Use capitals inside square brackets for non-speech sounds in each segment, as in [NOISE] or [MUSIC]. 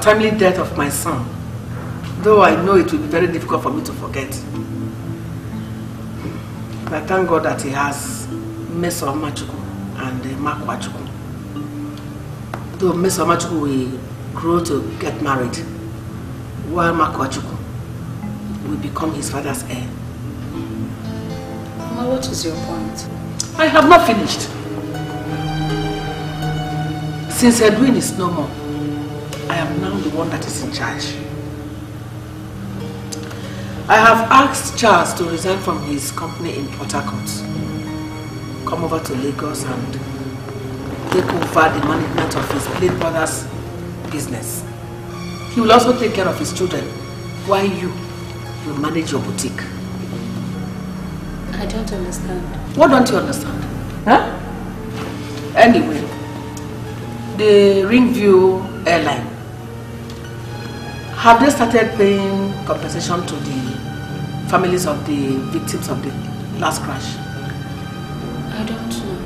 untimely death of my son, though I know it will be very difficult for me to forget. But I thank God that he has Meso Machuku and uh. Though Meso Machuku will grow to get married, while Makwachuku will become his father's heir. Mama, what is your point? I have not finished. Since Edwin is no more, am now the one that is in charge. I have asked Charles to resign from his company in Port Harcourt, come over to Lagos and take over the management of his late brother's business. He will also take care of his children, while you will manage your boutique. I don't understand. What don't you understand? Huh? Anyway, the Ringview airline, have they started paying compensation to the families of the victims of the last crash? I don't know.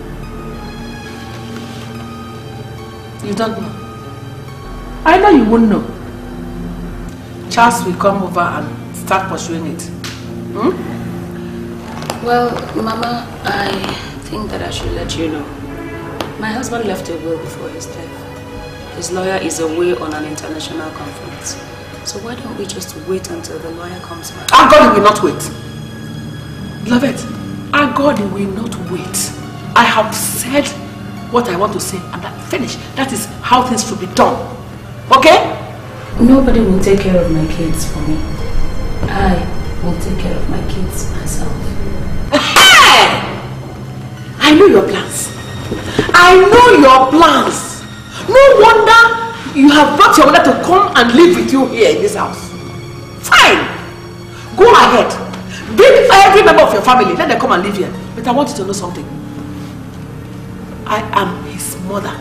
You don't know? I know you won't know. Charles will come over and start pursuing it. Hmm? Well, Mama, I think that I should let you know. My husband left a will before his death. His lawyer is away on an international conference. So why don't we just wait until the lawyer comes back? Our God will not wait. Beloved, our God will not wait. I have said what I want to say and I'm finished. That is how things should be done. Okay? Nobody will take care of my kids for me. I will take care of my kids myself. Hey! I know your plans. I know your plans. No wonder you have brought your mother to come and live with you here in this house. Fine. Go ahead. Bring every member of your family. Let them come and live here. But I want you to know something. I am his mother.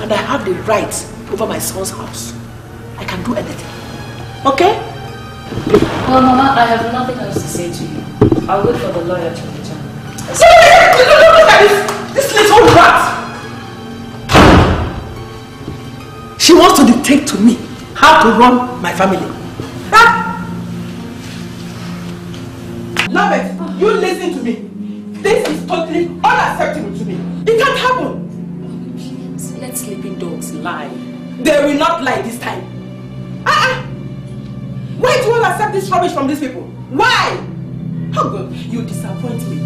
And I have the right over my son's house. I can do anything. Okay? Well, Mama, I have nothing else to say to you. I'll wait for the lawyer to return. So, look, look, look at this, this little rat. She wants to dictate to me how to run my family. Huh? Love it. You listen to me. This is totally unacceptable to me. It can't happen. Please, let sleeping dogs lie. They will not lie this time. Uh-uh. Why do you want to accept this rubbish from these people? Why? Oh God, you disappoint me.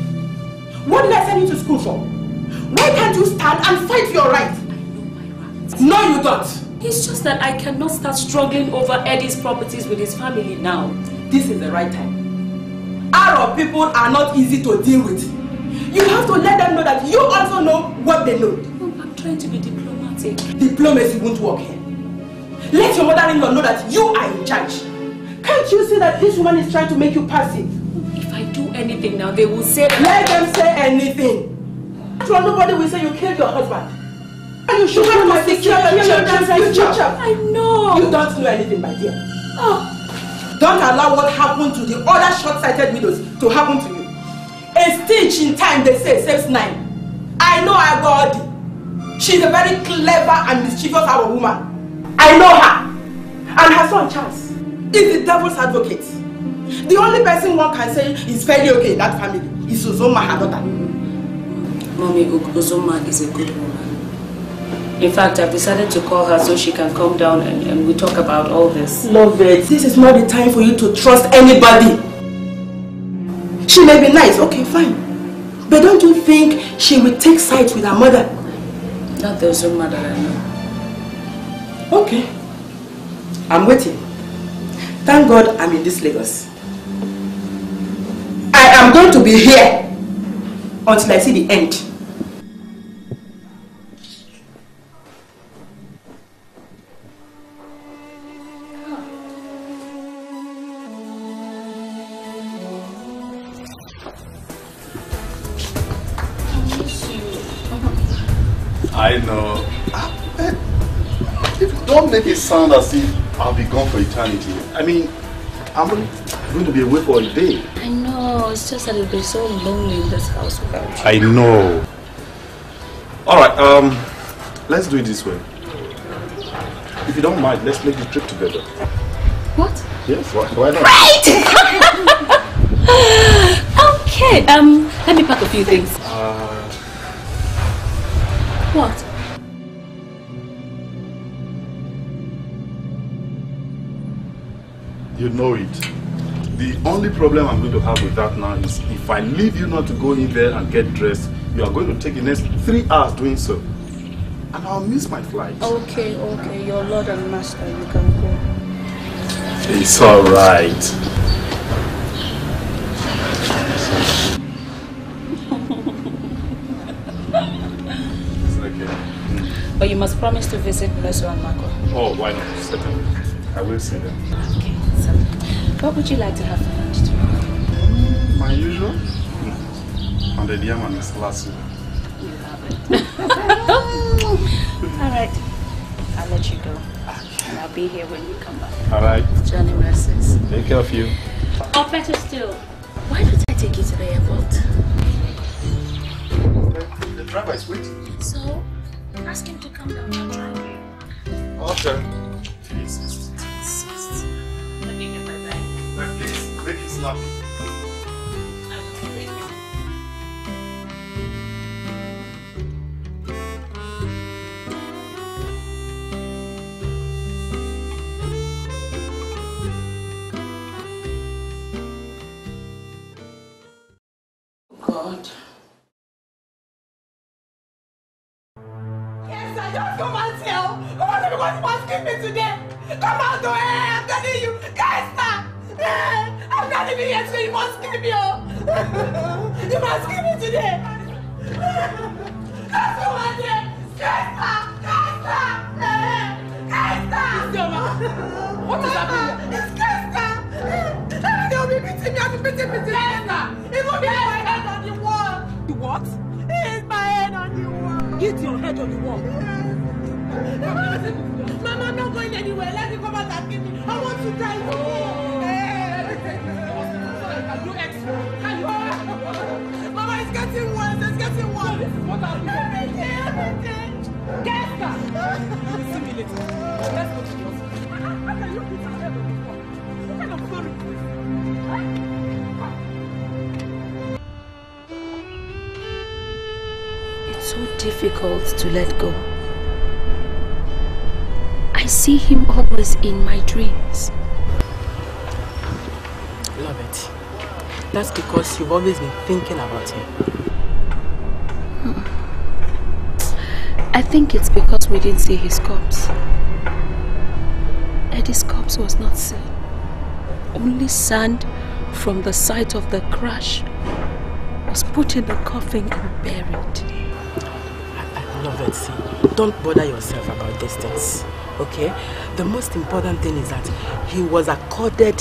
What did I send you to school for? Why can't you stand and fight for your right? I know my rights. No, you don't. It's just that I cannot start struggling over Eddie's properties with his family now. This is the right time. Arab people are not easy to deal with. You have to let them know that you also know what they know. No, I'm trying to be diplomatic. Diplomacy won't work here. Let your mother-in-law know that you are in charge. Can't you see that this woman is trying to make you passive? If I do anything now, they will say Let them say anything. Nobody will say you killed your husband. And you should have to secure your children's future. I know. You don't know anything, my dear. Oh, Don't allow what happened to the other short-sighted widows to happen to you. A stitch in time, they say, saves nine. I know her body. She's a very clever and mischievous our woman. I know her. And her son, Charles, is the devil's advocate. The only person one can say is very okay in that family is Uzoma, her daughter. Mommy Uzoma is a good woman. In fact, I've decided to call her so she can come down and, and we talk about all this. Loveth. This is not the time for you to trust anybody. She may be nice, okay, fine. But don't you think she will take sides with her mother? Not the Uzoma that I know. Okay. I'm waiting. Thank God I'm in this Lagos. I am going to be here until I see the end. Sound as if I'll be gone for eternity. I mean, I'm going to be away for a day. I know, it's just that it'll be so lonely in this house without you. I know. All right, um, let's do it this way. If you don't mind, let's make the trip together. What? Yes, why, why not? Right! [LAUGHS] okay, um, let me pack a few things. Uh, What? You know it. The only problem I'm going to have with that now is if I leave you not to go in there and get dressed, you are going to take the next three hours doing so. And I'll miss my flight. Okay, okay, your lord and master, you can go. It's all right. It's okay. But you must promise to visit Blesso and Marco. Oh, why not? Certainly. I will see them. Okay, what would you like to have for lunch tomorrow? My usual? Mm. And the yam and classy. You have it. All right, I'll let you go. And I'll be here when you come back. All right. Johnny mercies. Take care of you. Or better still, why don't I take you to the airport? The driver is waiting. So, ask him to come down and drive you. Okay. Jesus. Please, always been thinking about him. I think it's because we didn't see his corpse. Eddie's corpse was not seen. Only sand from the site of the crash was put in the coffin and buried. I, I love it. See, don't bother yourself about these things. Okay? The most important thing is that he was accorded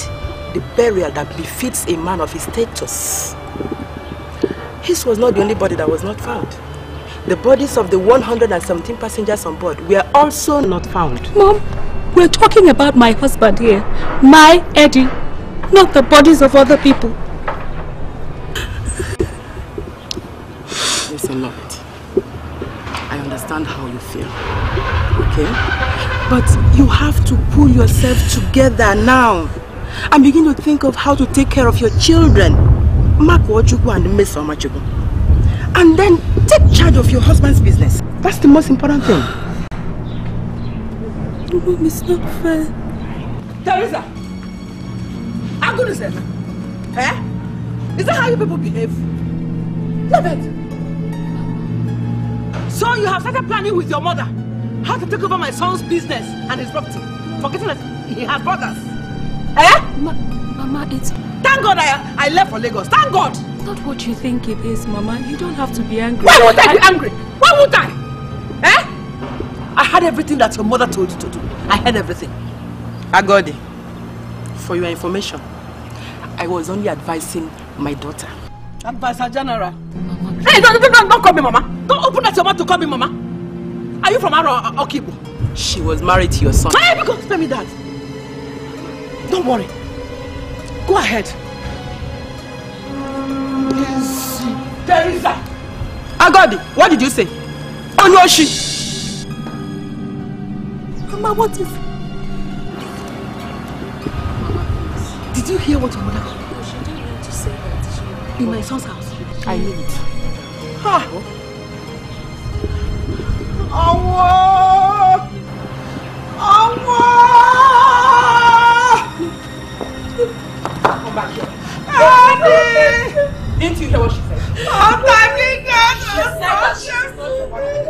the burial that befits a man of his status. His was not the only body that was not found. The bodies of the 117 passengers on board were also not found. Mom, we're talking about my husband here. My Eddie, not the bodies of other people. Listen, Loveth. I understand how you feel. Okay? But you have to pull yourself together now and begin to think of how to take care of your children. Mark Wachukwu and Miss Omachukwu. And then take charge of your husband's business. That's the most important thing. Mom, it's not fair. Teresa, I'm going to say, eh? Is that how you people behave? Loveth. So you have started planning with your mother how to take over my son's business and his property, forgetting that he has brothers. Eh? Ma Mama, it's Thank God I, I left for Lagos. Thank God. not what you think it is, Mama. You don't have to be angry. Why would I be angry? Why would I? Eh? I had everything that your mother told you to do. I had everything. Agodi, for your information, I was only advising my daughter. Advisor General. Hey, don't, don't, don't, don't call me mama. Don't open that your mouth to call me mama. Are you from Aro or Kibu? she was married to your son. Why are you going to tell me that? Don't worry. Go ahead. Teresa. Agodi, what did you say? Onyoshi. Mama, what is... Did you hear what your mother called? No, she didn't mean to say that. In my son's house. I knew it. Ha! Awo! Awo! Didn't you hear what she said? Oh, thank God! She said that she is not.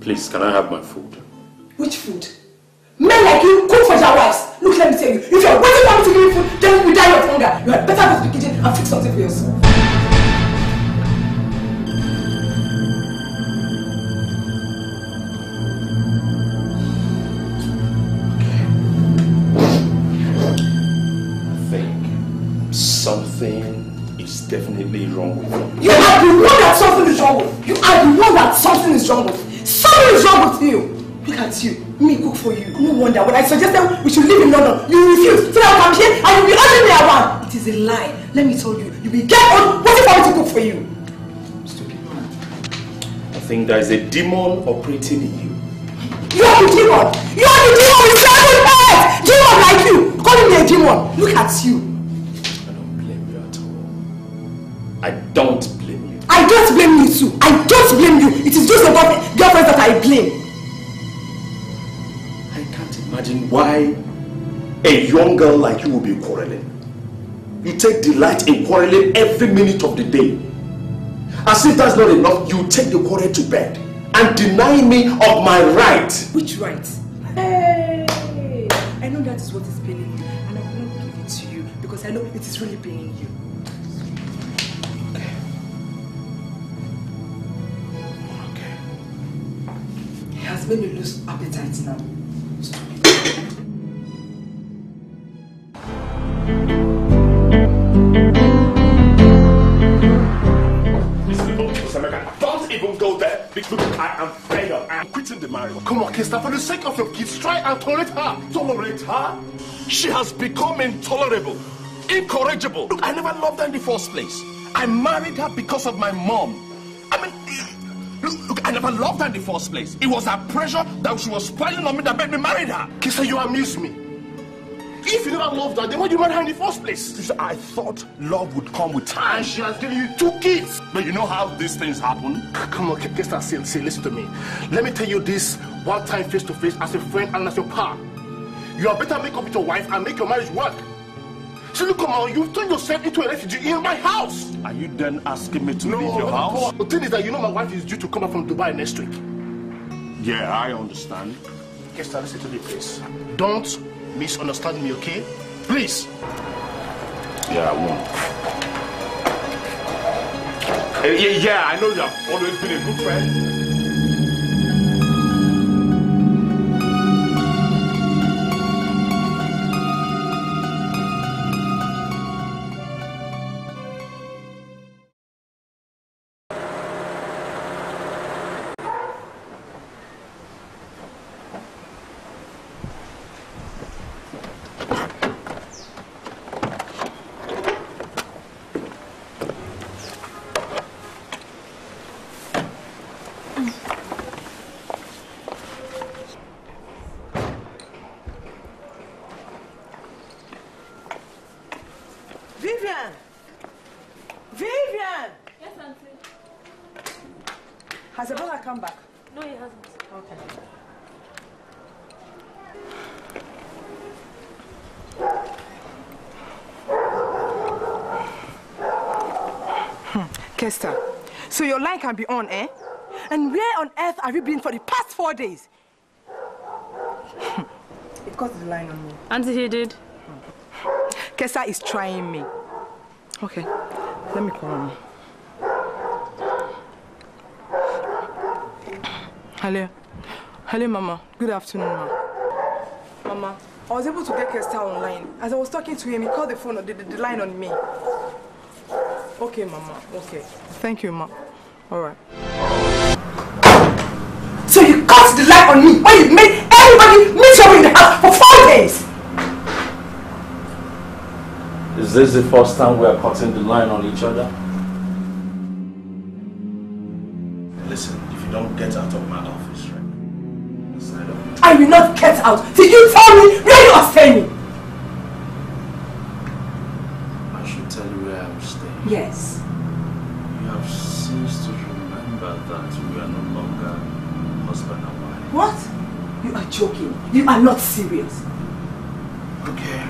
Please, can I have my food? Which food? Men like you cook for your wives. Look, let me tell you. If you're waiting for me to give you food, then you die of hunger. You had better go to the kitchen and fix something for yourself. Something is definitely wrong with you. You are the one that something is wrong with. You are the one that something is wrong with. Something is wrong with you. Look at you. Me cook for you. No wonder. When I suggested we should live in London, you refused. So now I'm here and you'll be ordering me around. It is a lie. Let me tell you. You'll be get on waiting for me to cook for you. I think there is a demon operating in you. You are the demon. You are the demon with seven heads. Demon like you. Calling me a demon. Look at you. I don't blame you at all. I don't blame you. I don't blame you too. I don't blame you. It is just your girlfriends that I blame. I can't imagine why a young girl like you will be quarreling. You take delight in quarreling every minute of the day. As if that's not enough, you take the quarrel to bed and deny me of my right. Which right? Hey, I know that is what is paining you, and I will not give it to you because I know it is really paining you. Has made me lose appetite now. Don't even go there. Look, I am fed up. I am quitting the marriage. Come on, Kester, for the sake of your kids, try and tolerate her. Tolerate her? She has become intolerable, incorrigible. Look, I never loved her in the first place. I married her because of my mom. I mean, look, I never loved her in the first place. It was her pressure that she was spoiling on me that made me marry her. Kester, you amuse me. If you never loved her, then why did you marry her in the first place? I thought love would come with time. And she has given you two kids. But you know how these things happen? Come on, Kester, say, say, listen to me. Let me tell you this one time face to face as a friend and as your pal. You are better make up with your wife and make your marriage work. Look, come on, you've turned yourself into a refugee in my house. Are you then asking me to leave your house? The thing is that you know my wife is due to come back from Dubai next week. Yeah, I understand. Kester, listen to me, please. Don't misunderstand me, okay? Please. Yeah, I won't. Eh, yeah, yeah, I know you have always been a good friend. Can be on, eh? And where on earth have you been for the past four days? [LAUGHS] It got the line on me. And he did. Kesa is trying me. Okay, let me call him. Hello. Hello, Mama. Good afternoon, Ma. Mama, I was able to get Kester online. As I was talking to him, he called the phone, the, the, the line on me. Okay, Mama. Okay. Thank you, Ma. All right. So you cut the light on me when you made everybody meet you in the house for four days. Is this the first time we are cutting the line on each other? Listen, if you don't get out of my office, right? I. I will not get out serious. Okay.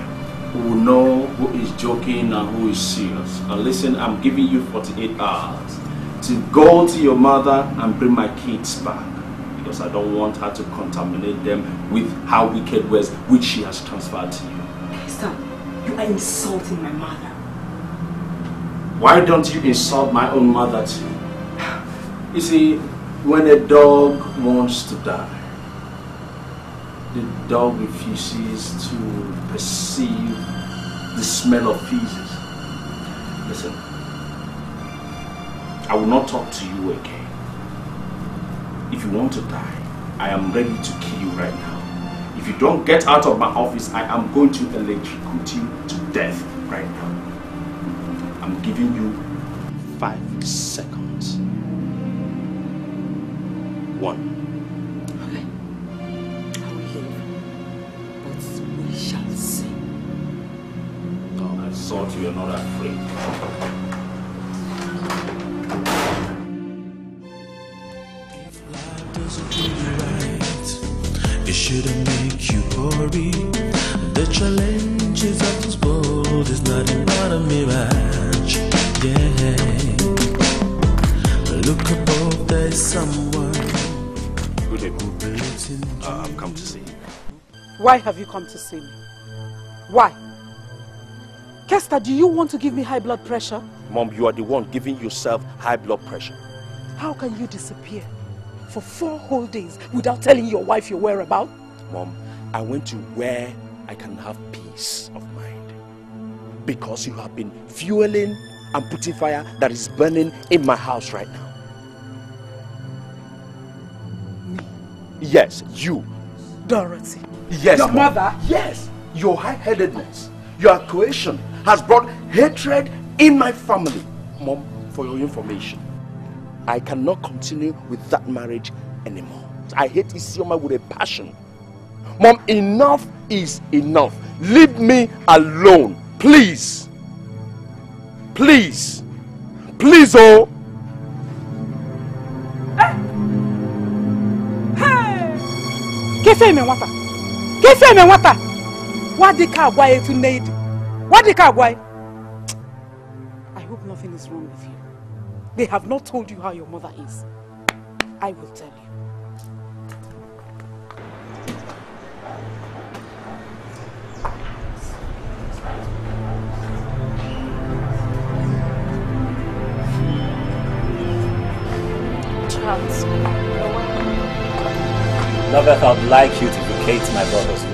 We will know who is joking and who is serious. And listen, I'm giving you 48 hours to go to your mother and bring my kids back. Because I don't want her to contaminate them with her wicked ways which she has transferred to you. Esther, you are insulting my mother. Why don't you insult my own mother too? You see, when a dog wants to die, the dog refuses to perceive the smell of feces. Listen, I will not talk to you again. If you want to die, I am ready to kill you right now. If you don't get out of my office, I am going to electrocute you to death right now. I'm giving you five seconds. One. I thought you were not afraid. doesn't do you right. It shouldn't make you worry. The challenges of this world is nothing but a mirage. Yeah. Look above, there's someone Good evening. who believes in Uh, I've come to see you. Why have you come to see me? Why? Kester, do you want to give me high blood pressure? Mom, you are the one giving yourself high blood pressure. How can you disappear for four whole days without telling your wife your whereabouts? Mom, I went to where I can have peace of mind. Because you have been fueling and putting fire that is burning in my house right now. Me? Yes, you. Dorothy. Yes. Your Mom. mother? Yes. Your high-headedness, your coercion has brought hatred in my family. Mom, for your information, I cannot continue with that marriage anymore. I hate Isioma with a passion. Mom, enough is enough. Leave me alone. Please. Please. Please, oh. Kefe ime nwata? Kefe ime nwata? Wadika agwa etu nne dị? Wadika agwa I hope nothing is wrong with you. They have not told you how your mother is. I will tell you. Charles, Loveth, I would like you to vacate my brother's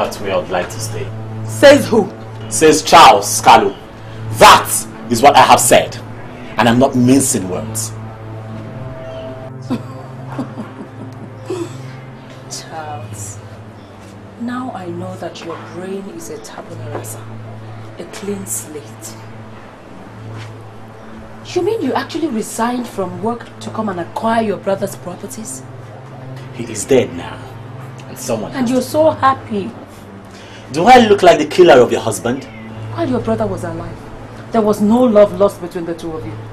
That's where I would like to stay. Says who? Says Charles Scalu. That is what I have said. And I'm not mincing words. [LAUGHS] Charles, now I know that your brain is a tabula rasa, a clean slate. You mean you actually resigned from work to come and acquire your brother's properties? He is dead now. And someone And you're so happy Do I look like the killer of your husband? while your brother was alive. There was no love lost between the two of you.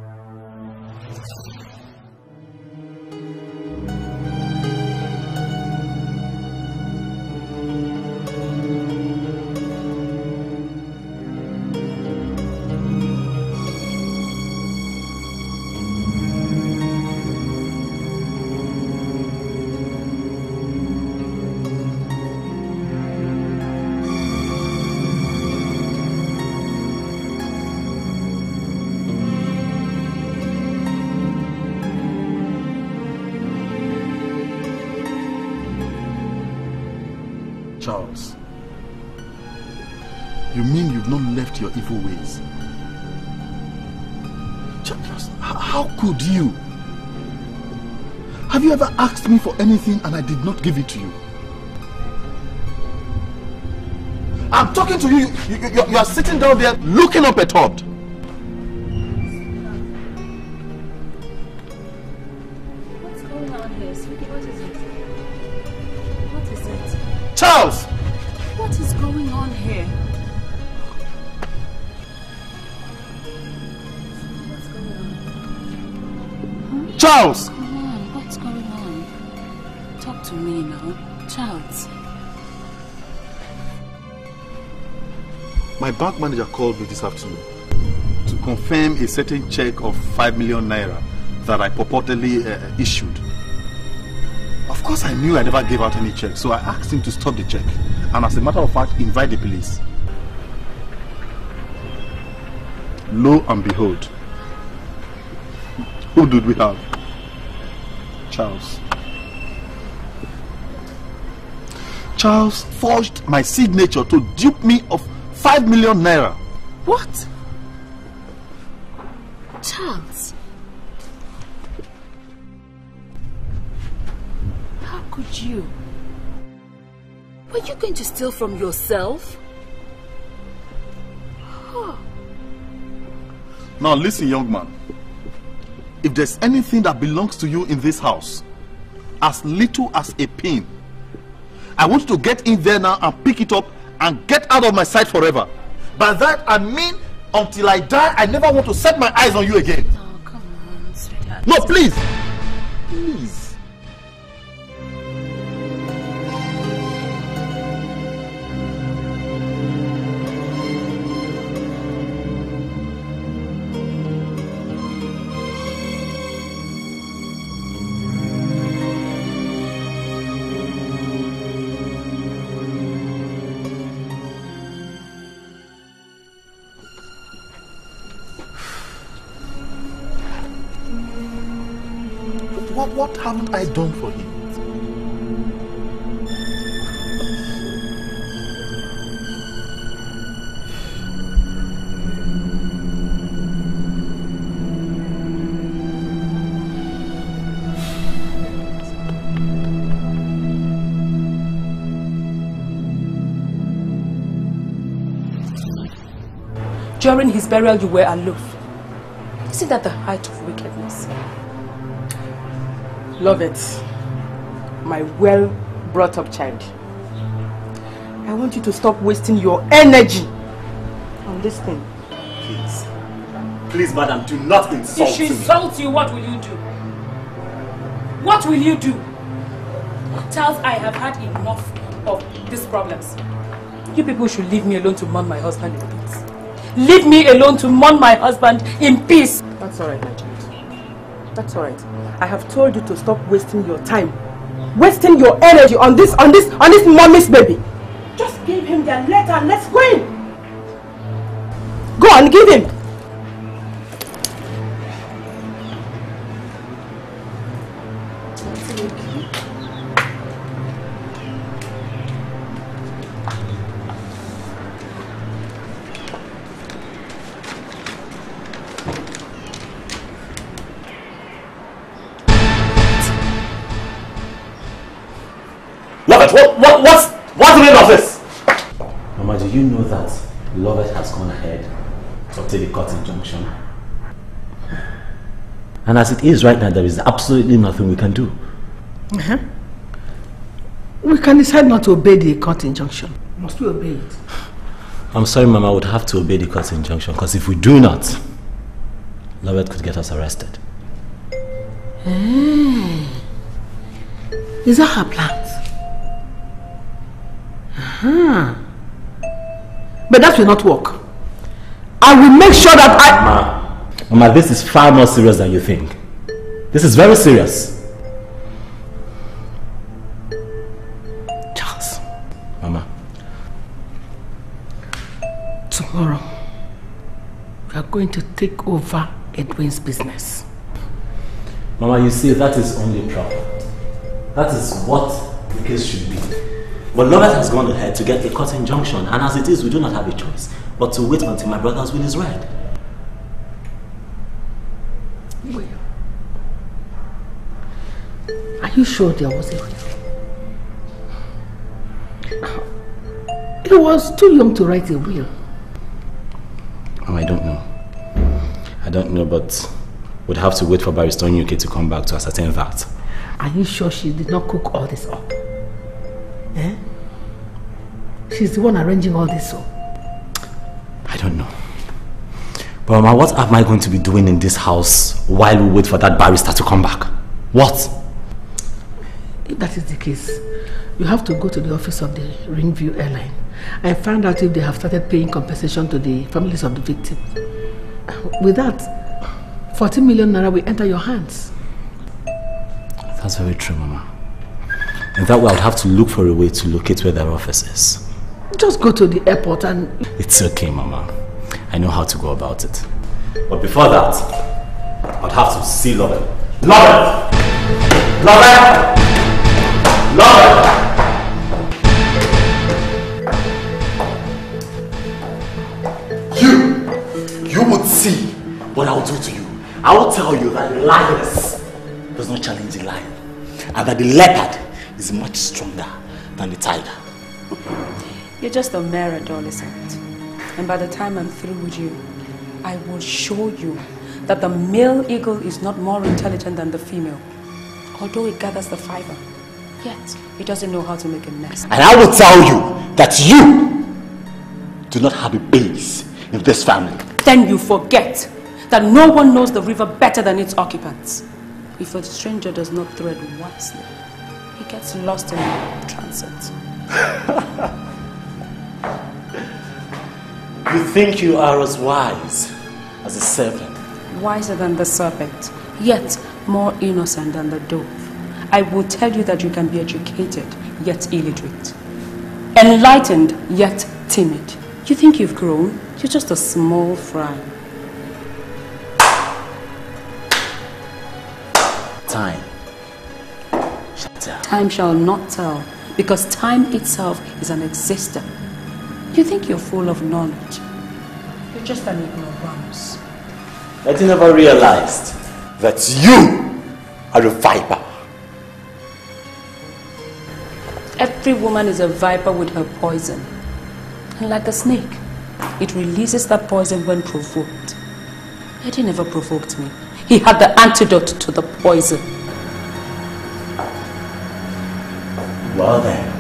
Anything and I did not give it to you? I'm talking to you. You, you, you- are sitting down there looking up at Todd. What's going on here, sweetie? What is it? What is it? Charles! What is going on here? What's going on? Charles! Bank manager called me this afternoon to confirm a certain check of 5 million naira that I purportedly uh, issued. Of course, I knew I never gave out any check, so I asked him to stop the check and, as a matter of fact, invite the police. Lo and behold, who did we have? Charles. Charles forged my signature to dupe me of 5 million naira. What? Charles. How could you? Were you going to steal from yourself? Huh. Now listen, young man. If there's anything that belongs to you in this house, as little as a pin, I want you to get in there now and pick it up and get out of my sight forever. By that I mean until I die, I never want to set my eyes on you again. Oh, come on, sweetheart. No, please. Please. Haven't I done for him? During his burial, you were aloof. Isn't that the height of wickedness? Loveth. My well brought up child. I want you to stop wasting your energy on this thing. Please. Please, madam, do not insult If she insults you, what will you do? What will you do? Charles, I have had enough of these problems. You people should leave me alone to mourn my husband in peace. Leave me alone to mourn my husband in peace. That's alright, my child. That's alright. I have told you to stop wasting your time. Wasting your energy on this, on this, on this mommy's baby. Just give him their letter and let's go in. Go on, give him. And as it is right now, there is absolutely nothing we can do. Uh-huh. We can decide not to obey the court injunction. Must we obey it? I'm sorry, Mama, I would have to obey the court injunction because if we do not, Loveth could get us arrested. Eh. Is that her plan? Uh-huh. But that will not work. I will make sure that I... Mama, Mama, this is far more serious than you think. This is very serious. Charles. Mama. Tomorrow, we are going to take over Edwin's business. Mama, you see, that is only proper. That is what the case should be. But Loveth has gone ahead to get a court injunction, and as it is, we do not have a choice but to wait until my brother's will is read. Will. Are you sure there was a will? He was too young to write a will. Oh, I don't know. I don't know, but we'd have to wait for Barrister UK to come back to ascertain that. Are you sure she did not cook all this up? Eh? She's the one arranging all this up. I don't know. But Mama, what am I going to be doing in this house while we wait for that barrister to come back? What? If that is the case, you have to go to the office of the Ringview Airline and find out if they have started paying compensation to the families of the victims. With that, 40 million naira will enter your hands. That's very true, Mama. In that way, I'll have to look for a way to locate where their office is. Just go to the airport and... It's okay, Mama. I know how to go about it. But before that, I'd have to see Lovell. Lovell! Lovell! Lovell! You! You would see what I will do to you. I will tell you that the lioness does not challenge the lion. And that the leopard is much stronger than the tiger. You're just a mere adolescent. And by the time I'm through with you, I will show you that the male eagle is not more intelligent than the female. Although it gathers the fiber, yet it doesn't know how to make a nest. And I will tell you that you do not have a base in this family. Then you forget that no one knows the river better than its occupants. If a stranger does not thread wisely, he gets lost in the transit. [LAUGHS] You think you are as wise as a serpent. Wiser than the serpent, yet more innocent than the dove. I will tell you that you can be educated, yet illiterate. Enlightened, yet timid. You think you've grown? You're just a small fry. Time shall tell. Time shall not tell, because time itself is an exister. You think you're full of knowledge. You're just an ignoramus. But you never realized that you are a viper. Every woman is a viper with her poison. And like a snake, it releases that poison when provoked. Eddie never provoked me. He had the antidote to the poison. Well then,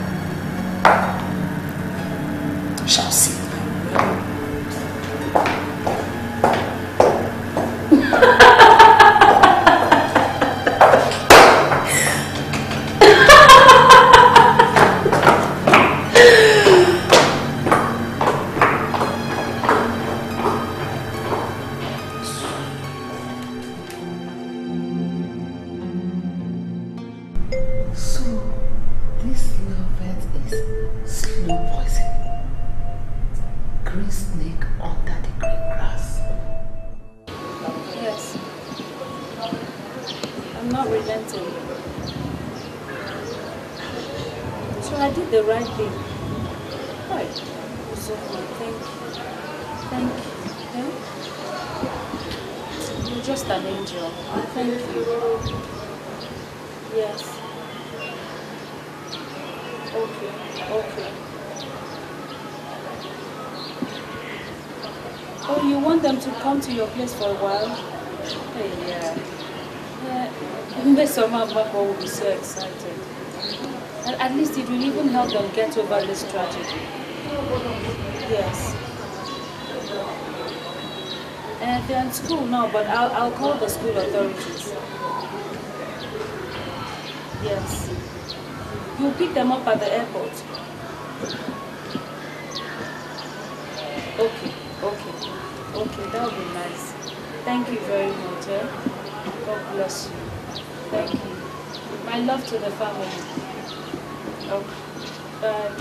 get this tragedy. Yes. And they're in school now, but I'll, I'll call the school authorities. Yes. You'll pick them up at the airport. Okay, okay. Okay, that would be nice. Thank you very much. Eh? God bless you. Thank you. My love to the family. Okay. Bye.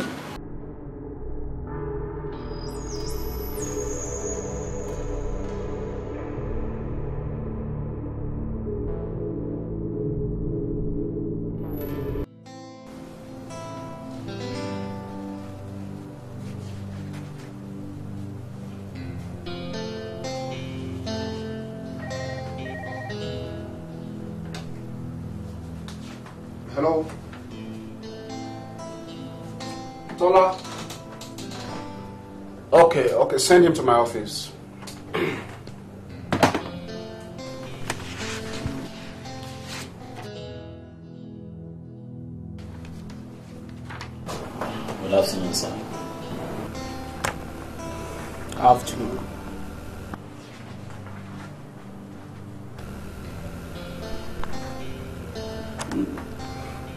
Send him to my office. Good afternoon, sir. Afternoon.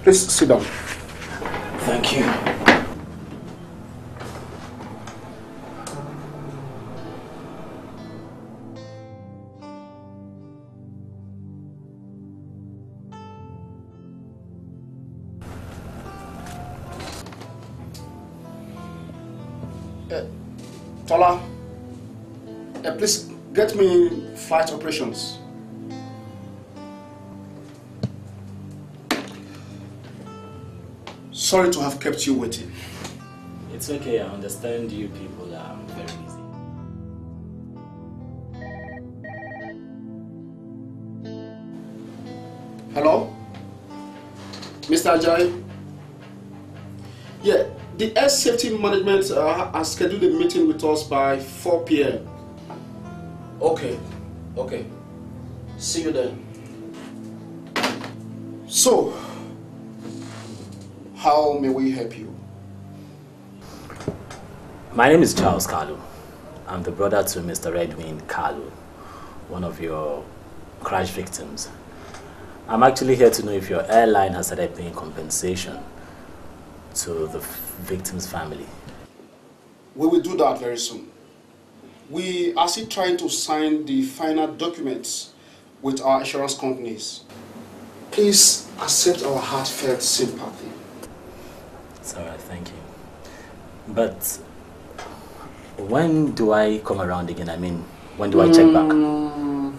Please sit down. Flight operations. Sorry to have kept you waiting. It's okay, I understand you people are very busy. Hello? Mr. Ajayi? Yeah, the air safety management uh, has scheduled a meeting with us by 4 p.m. Okay, okay. See you then. So, how may we help you? My name is Charles Kalu. I'm the brother to Mr. Edwin Kalu, one of your crash victims. I'm actually here to know if your airline has started paying compensation to the victim's family. We will do that very soon. We are still trying to sign the final documents with our insurance companies. Please accept our heartfelt sympathy. It's alright, thank you. But when do I come around again? I mean, when do I check back? Mm,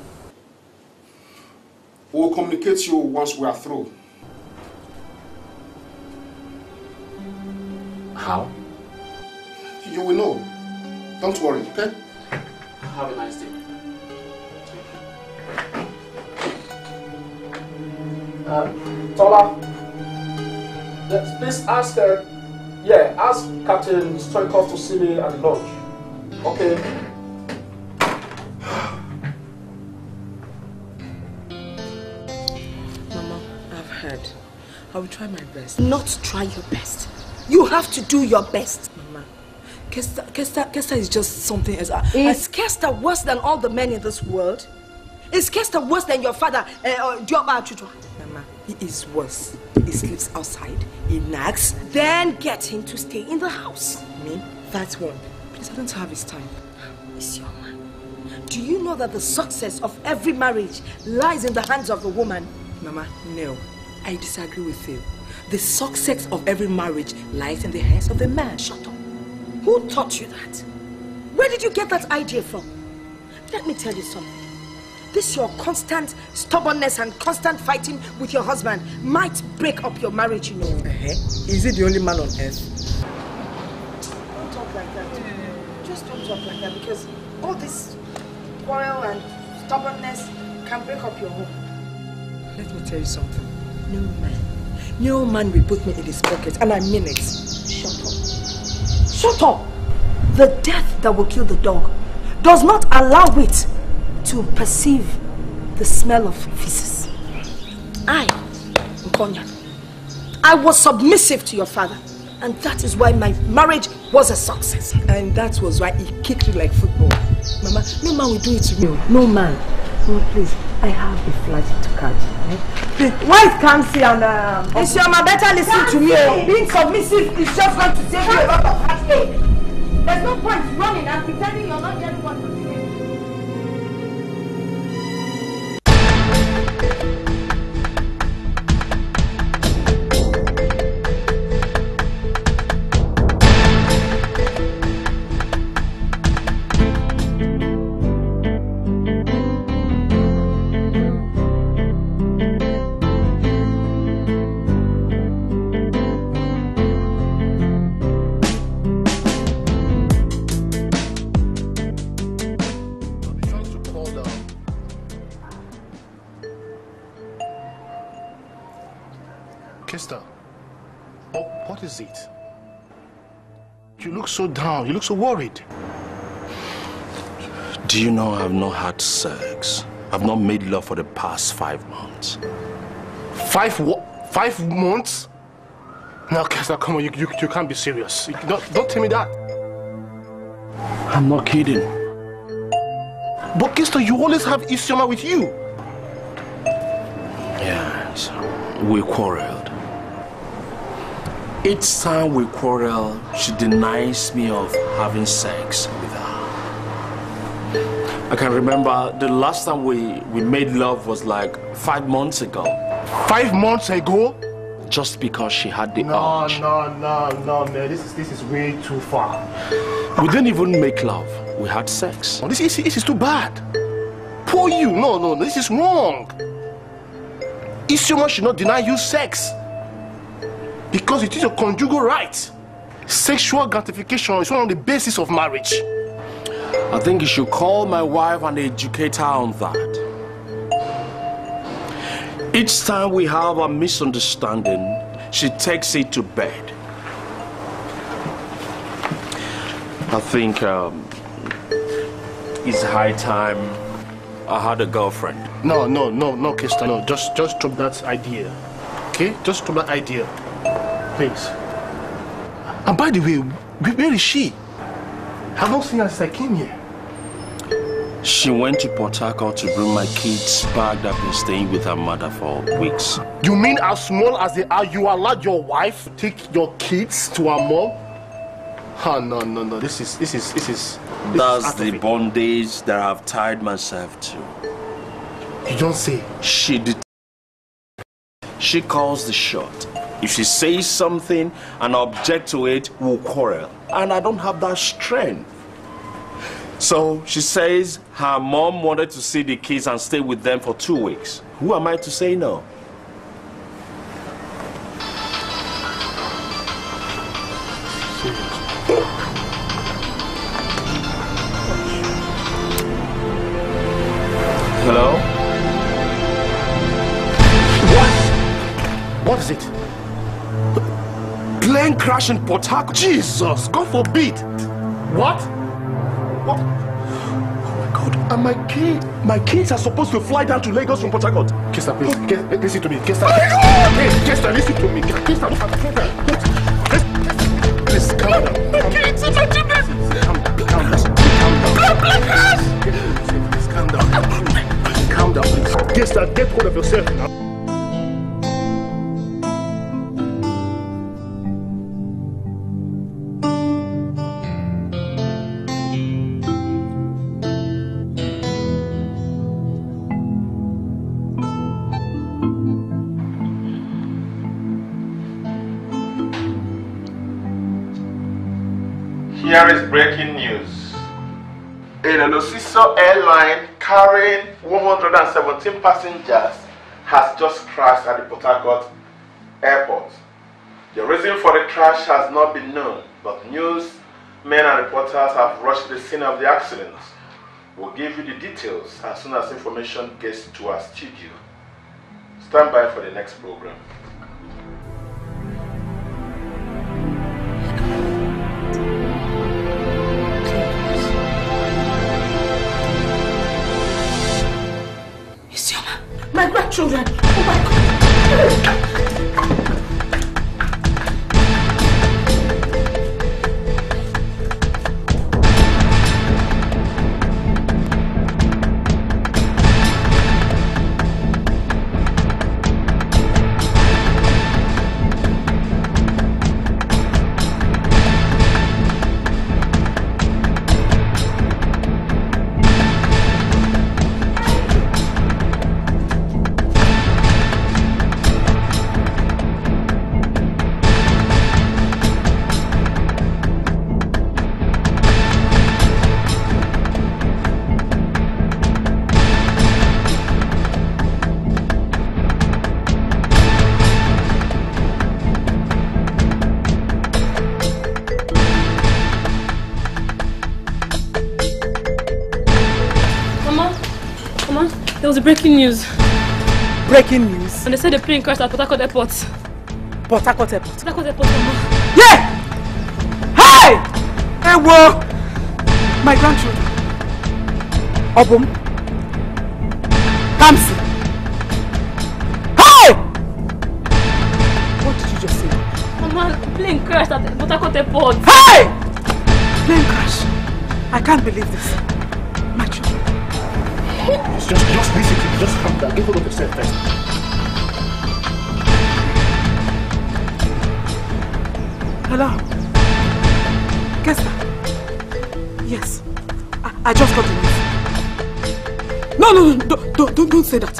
We'll communicate you once we are through. How? You will know. Don't worry, okay? Have a nice day. Uh, Tola, yes, please ask, uh, yeah, ask Captain Stoikov to see me at the lodge. Okay? Mama, I've heard. I will try my best. Not try your best. You have to do your best. Kester, Kester, Kester is just something else. I- Is Kester worse than all the men in this world? Is Kester worse than your father, uh, Dioba Achujo? Mama, he is worse. He sleeps outside. He nags. Then get him to stay in the house. Me? That one. Please, I don't have his time. It's your man. do you know that the success of every marriage lies in the hands of the woman? Mama, no. I disagree with you. The success of every marriage lies in the hands of the man. Shut up. Who taught you that? Where did you get that idea from? Let me tell you something. This your constant stubbornness and constant fighting with your husband might break up your marriage, you know. Uh-huh. Is he the only man on earth? Don't talk like that. Just don't talk like that because all this quarrel and stubbornness can break up your home. Let me tell you something. No man. No man will put me in his pocket, and I mean it. Shut up. Shut up! The death that will kill the dog does not allow it to perceive the smell of feces. I, Nkonya, I was submissive to your father, and that is why my marriage was a success. And that was why he kicked you like football. Mama, no man will do it to me. No man. No, please, I have a flight to catch. Eh? Wife can't see and um, Isioma, better listen to me. oh. Being submissive is just going to save you a lot of heartache. There's no point running and pretending you're not hearing what so down. You look so worried. Do you know I've not had sex? I've not made love for the past five months. Five what? Five months? Now, Kester, come on. You, you, you can't be serious. You- don't, don't tell me that. I'm not kidding. But Kester, you always have Isioma with you. Yes, we quarreled. Each time we quarrel, she denies me of having sex with her. I can remember the last time we, we made love was like five months ago. Five months ago? Just because she had the No, urge. no, no, no, man. This is this is way too far. We didn't even make love. We had sex. Oh, this is this is too bad. Poor you. No, no, this is wrong. Isioma should not deny you sex. Because it is a conjugal right. Sexual gratification is one of the basis of marriage. I think you should call my wife and educate her on that. Each time we have a misunderstanding, she takes it to bed. I think um, it's high time I had a girlfriend. No, no, no, no, Kester, no. Just just drop that idea. Okay? Just drop that idea. And by the way, where is she? I've not seen her since I came here. She went to Port Harcourt to bring my kids back that have been staying with her mother for weeks. You mean as small as they are, you allowed your wife to take your kids to her mom? Oh, ah, no, no, no. This is, this is, this is... This That's is the bondage that I've tied myself to. You don't say. She did. She calls the shot. If she says something and I object to it, we'll quarrel. And I don't have that strength. So she says her mom wanted to see the kids and stay with them for two weeks. Who am I to say no? Crash in Port Harcourt. Jesus, God forbid. What? What? Oh my God, and my kid, my kids are supposed to fly down to Lagos from Port Harcourt. Please, Kes- listen to me. Kester, oh Kes- Kester, listen to me. Kester, Kester, please, calm down. My kids, imagine this. Calm, calm down. Calm down. Please, calm down. Calm down, please. Kester, get hold of yourself now. Losiso airline carrying 117 passengers has just crashed at the Port Harcourt airport. The reason for the crash has not been known, but newsmen and reporters have rushed the scene of the accident. We'll give you the details as soon as information gets to our studio. Stand by for the next program. My grandchildren. Oh my God. There was a breaking news. Breaking news. And they said the plane crashed at Port Harcourt Airport. Port Harcourt Airport. Port Harcourt Airport. Yeah! Hey! Hey, whoa! My grandchildren. Obum. Kamsi. Hey! What did you just say? Mama, plane crashed at port. Hey! Plane crash. I can't believe this. Children. Just, just me. Just calm down. Get hold of yourself first. Hello? Kester? Yes. I, I just got the news. No, no, no, don't, don't, don't, say that.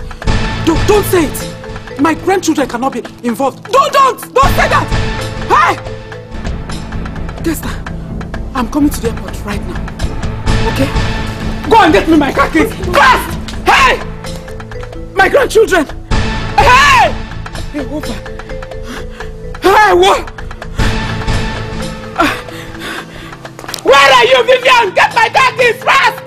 Don't, don't say it. My grandchildren cannot be involved. Don't, don't, don't say that. Hey! Kester, I'm coming to the airport right now. Okay? Go and get me my car keys. Fast! Hey! My grandchildren! Hey! Hey, Wofa. Hey, what? Where are you, Vivian? Get my car keys fast!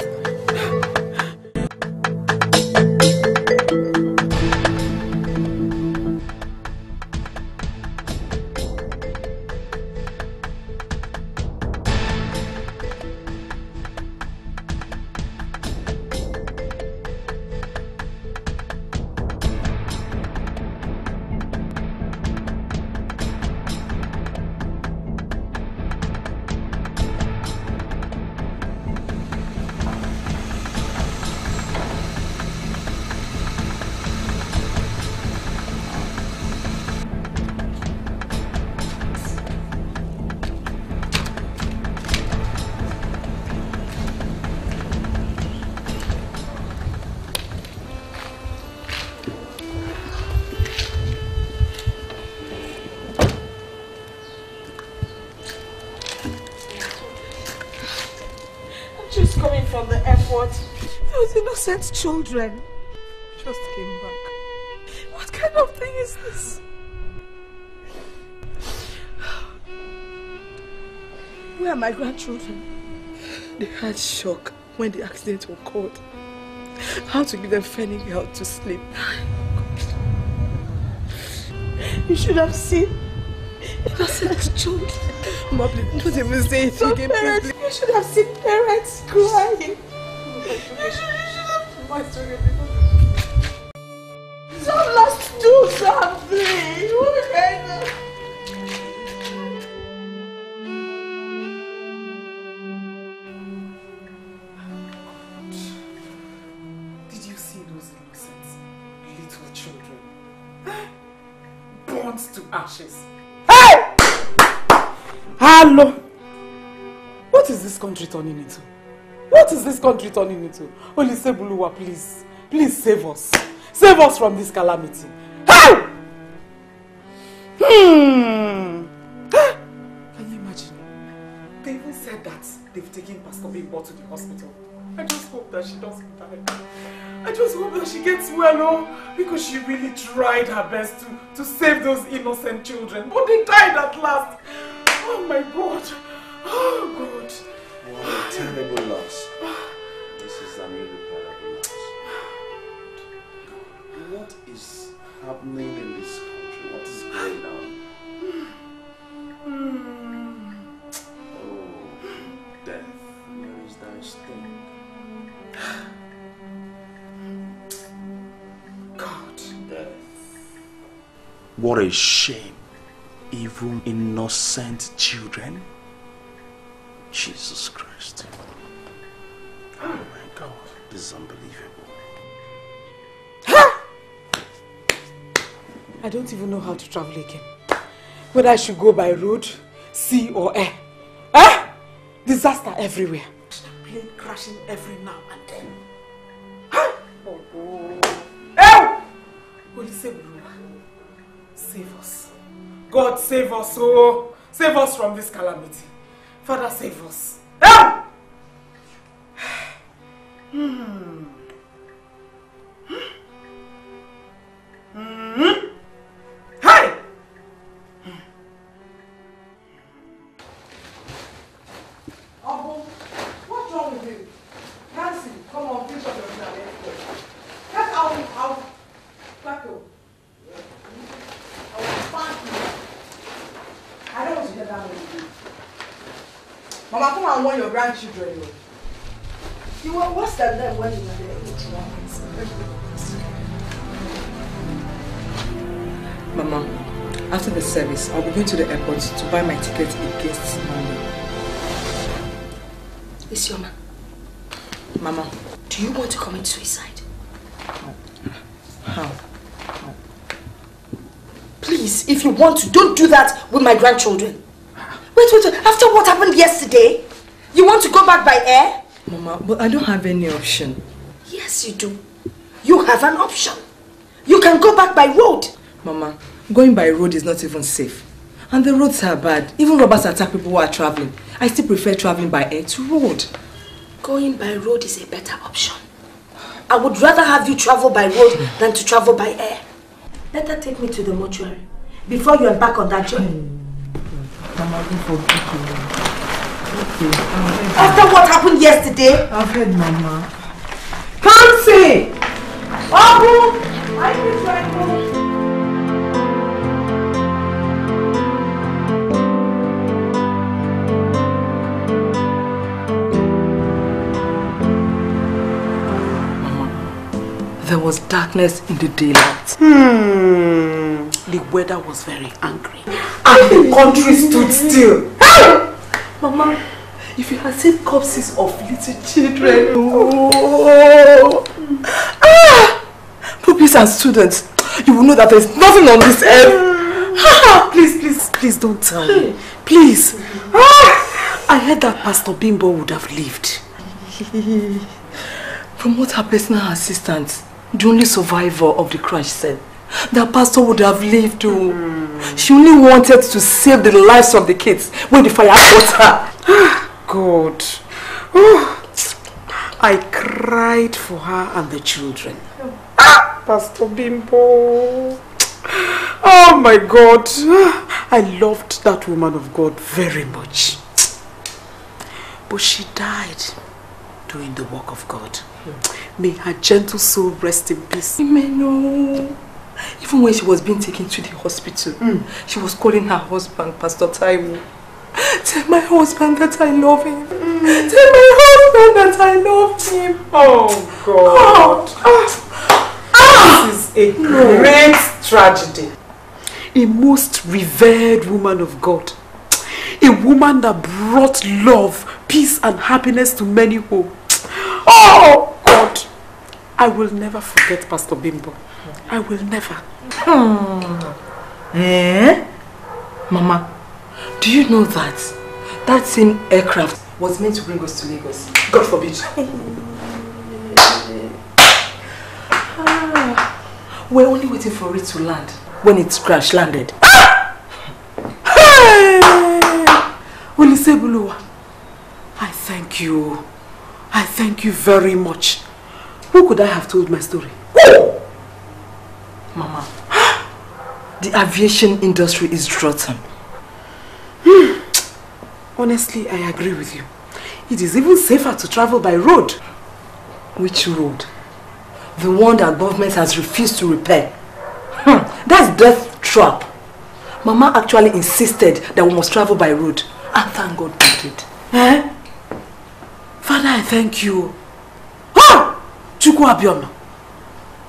Innocent children just came back. What kind of thing is this? Where are my grandchildren? They had shock when the accident occurred. How to give them failing health to sleep. You should have seen innocent children. Mom, don't even say it Some again, parents, please. you should have seen parents crying. Oh you should, you should Some must do something. What kind of... Did you see those innocent little children? Burnt to ashes. Hey! Hello! What is this country turning into? What is this country turning into? Olisebuluwa, please. Please save us. Save us from this calamity. Hey! Hmm. Can you imagine? They even said that they've taken Pastor Bimbo to the hospital. I just hope that she doesn't die. I just hope that she gets well, oh, because she really tried her best to, to save those innocent children. But they died at last. Oh my God. Oh God. A terrible loss. This is an irreparable loss. What is happening in this country? What is going on? Oh, death. God. Death. What a shame. Even innocent children. Jesus Christ. Oh my God. This is unbelievable. I don't even know how to travel again. Whether I should go by road, sea or air. Eh? Disaster everywhere. Plane crashing every now and then. Ah! Oh, oh. Ew! Olisebuluwa, save us. God save us, oh. Save us from this calamity. Father, save us. Ew! Hmm. Hmm. Among your grandchildren. oh. You were worse than them when you were their age. Mama, after the service, I'll be going to the airport to buy my ticket against Monday. Isioma, Mama, do you want to commit suicide? how? Please, if you want to, don't do that with my grandchildren. Wait, wait, wait. After what happened yesterday, you want to go back by air? Mama, but I don't have any option. Yes, you do. You have an option. You can go back by road. Mama, going by road is not even safe. And the roads are bad. Even robbers attack people who are traveling. I still prefer traveling by air to road. Going by road is a better option. I would rather have you travel by road than to travel by air. Better take me to the mortuary before you embark on that journey. Mama, don't me. Okay, After what happened yesterday? I've heard Mama. Fancy! Abu! I need to. There was darkness in the daylight. Hmm. The weather was very angry. And the country stood still. Mama, if you had seen corpses of little children, oh, ah, pupils and students, you will know that there's nothing on this earth. Please, please, please don't tell me. Please. Ah, I heard that Pastor Bimbo would have lived. From what her personal assistant, the only survivor of the crash said, that pastor would have lived. Oh. She only wanted to save the lives of the kids when the fire got her. God. Oh, I cried for her and the children. Ah, Pastor Bimbo. Oh my God. I loved that woman of God very much. But she died doing the work of God. May her gentle soul rest in peace. Even when she was being taken to the hospital, she was calling her husband, Pastor Taiwo. Tell my husband that I love him. Tell my husband that I love him. Oh God. Ah. This is a great tragedy. A most revered woman of God. A woman that brought love, peace and happiness to many homes. Oh God. I will never forget Pastor Bimbo. I will never. Hmm. Eh? Mama, do you know that that same aircraft was meant to bring us to Lagos? God forbid. Ah, we're only waiting for it to land when it crash landed. Olisebuluwa, I thank you. I thank you very much. Who could I have told my story? Mama, [GASPS] the aviation industry is rotten. Hmm. [GASPS] Honestly, I agree with you. It is even safer to travel by road. Which road? The one that government has refused to repair. Hmm, that's death trap. Mama actually insisted that we must travel by road. And thank God we did. Eh? Father, I thank you. Ah! Chukwu Abioma.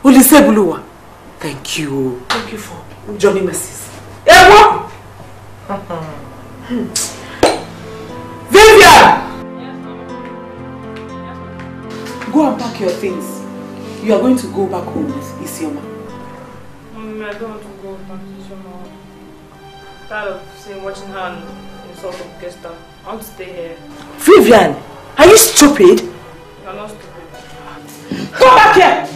Olisebuluwa. Thank you. Thank you for Johnny Mercies. Ewo! [LAUGHS] Vivian! Go and pack your things. You are going to go back home with Isioma. Mommy, I don't want to go back to Shoma. Tired of seeing watching her and insult of. I want to stay here. Vivian, are you stupid? You're not stupid. Come back here!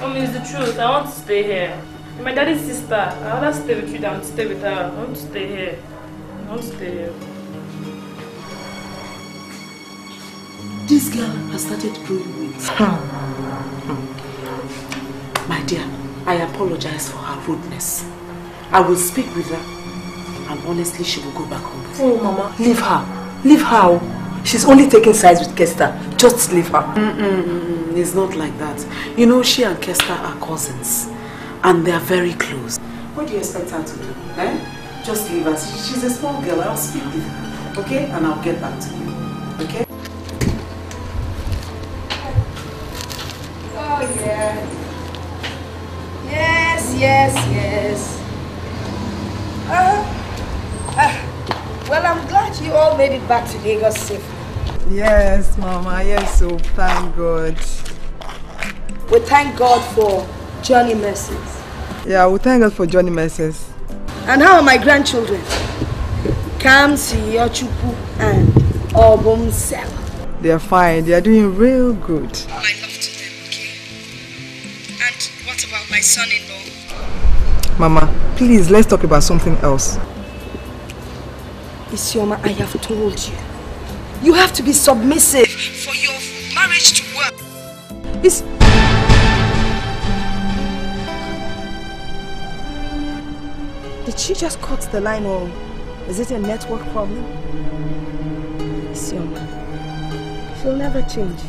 Mommy, it's the truth. I want to stay here. You're my daddy's sister. I'd rather stay with you than stay with her. I want to stay here. I want to stay here. This girl has started growing weak. Hmm. Hmm. My dear, I apologize for her rudeness. I will speak with her and honestly she will go back home. with Oh, Mama, leave her. Leave her. She's only taking sides with Kester. Just leave her. Mm-mm, it's not like that. You know, she and Kester are cousins and they are very close. What do you expect her to do? Eh? Just leave her. She- She's a small girl. I'll speak with her. Okay? And I'll get back to you. Okay? Oh, yeah. Yes, yes, yes. Uh, uh, well, I'm glad you all made it back to Lagos safely. Yes, Mama. Yes, so thank God. We thank God for Johnny Mercies. Yeah, we thank God for Johnny Mercies. And how are my grandchildren? Kamsi, Yochupu, and Obum Sel. They are fine. They are doing real good. My love to them, okay? And what about my son-in-law? Mama, please, let's talk about something else. Isioma, I have told you. You have to be submissive for your marriage to work. It's... she just cut the line or is it a network problem? Isioma, she'll never change.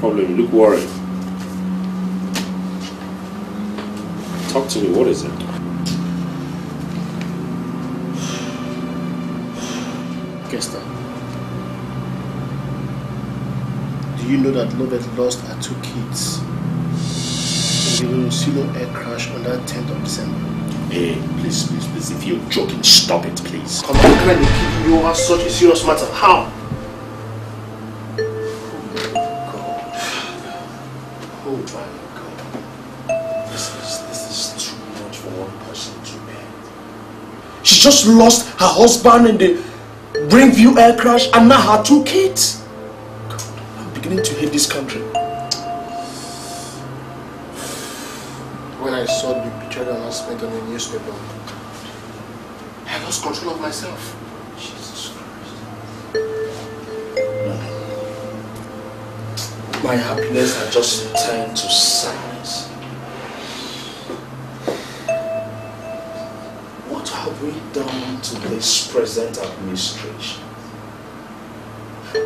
Problem? Look worried. Talk to me, what is it? Kester. Do you know that Loveth lost her two kids in the Rosilo air crash on that 10th of December? Hey, please, please, please, if you're joking, stop it, please. Come on, can they give you over such a serious matter? How? Just lost her husband in the Greenview air crash and now her two kids. God, I'm beginning to hate this country. When I saw the betrayal announcement on the newspaper, I lost control of myself. Jesus Christ. My happiness had just turned to sadness. This present administration?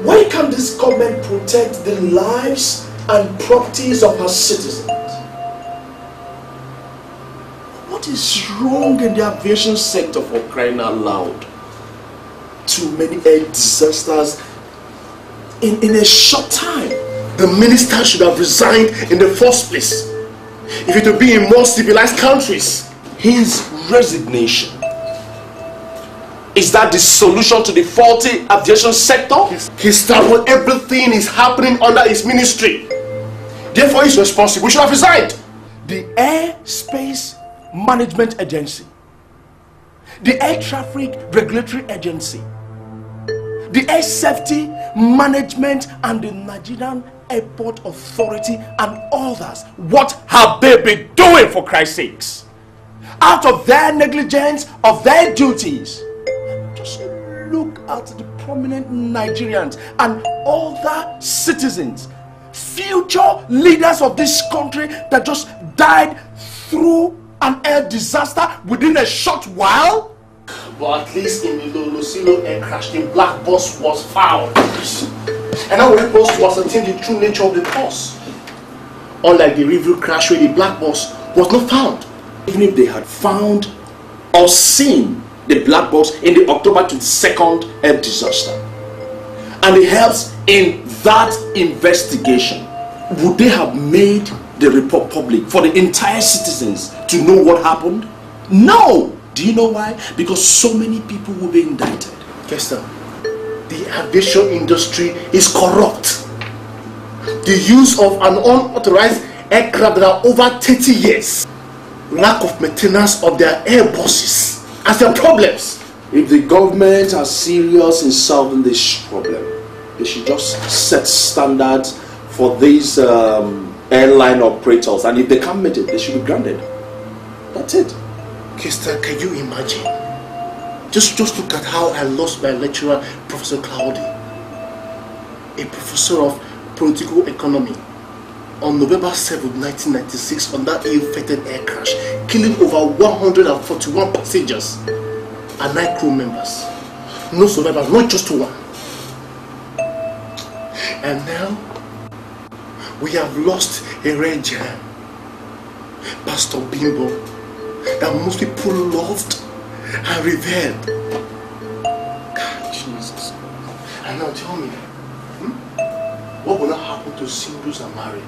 Why can't this government protect the lives and properties of her citizens? What is wrong in the aviation sector for crying out loud? Too many air disasters in, in a short time. The minister should have resigned in the first place. If it would be in more civilized countries. His resignation. Is that the solution to the faulty aviation sector? He started everything is happening under his ministry. Therefore, he's responsible. We should have resigned. The Airspace Management Agency, the Air Traffic Regulatory Agency, the Air Safety Management and the Nigerian Airport Authority and others. What have they been doing for Christ's sakes? Out of their negligence of their duties. At the prominent Nigerians and other citizens, future leaders of this country that just died through an air disaster within a short while. But at least in the Lolosilo air crash, the black box was found. And now we're supposed to the true nature of the cause. Unlike the review crash where the black box was not found. Even if they had found or seen the black box in the October 22nd air disaster, and it helps in that investigation, would they have made the report public for the entire citizens to know what happened? No! Do you know why? Because so many people will be indicted. Kester, the aviation industry is corrupt. The use of an unauthorized aircraft that are over 30 years, lack of maintenance of their air buses as their problems. If the government are serious in solving this problem, they should just set standards for these um, airline operators, and if they can't meet it, they should be grounded. That's it. Kester, can you imagine? Just, just look at how I lost my lecturer, Professor Cloudy, a professor of political economy, on November 7, 1996 on that ill-fated air crash, killing over 141 passengers and 9 crew members. No survivors, not just one. And now, we have lost a rare gem, Pastor Bimbo, that most people loved and revered. God, Jesus. And now tell me, hmm, what will not happen to singles and married?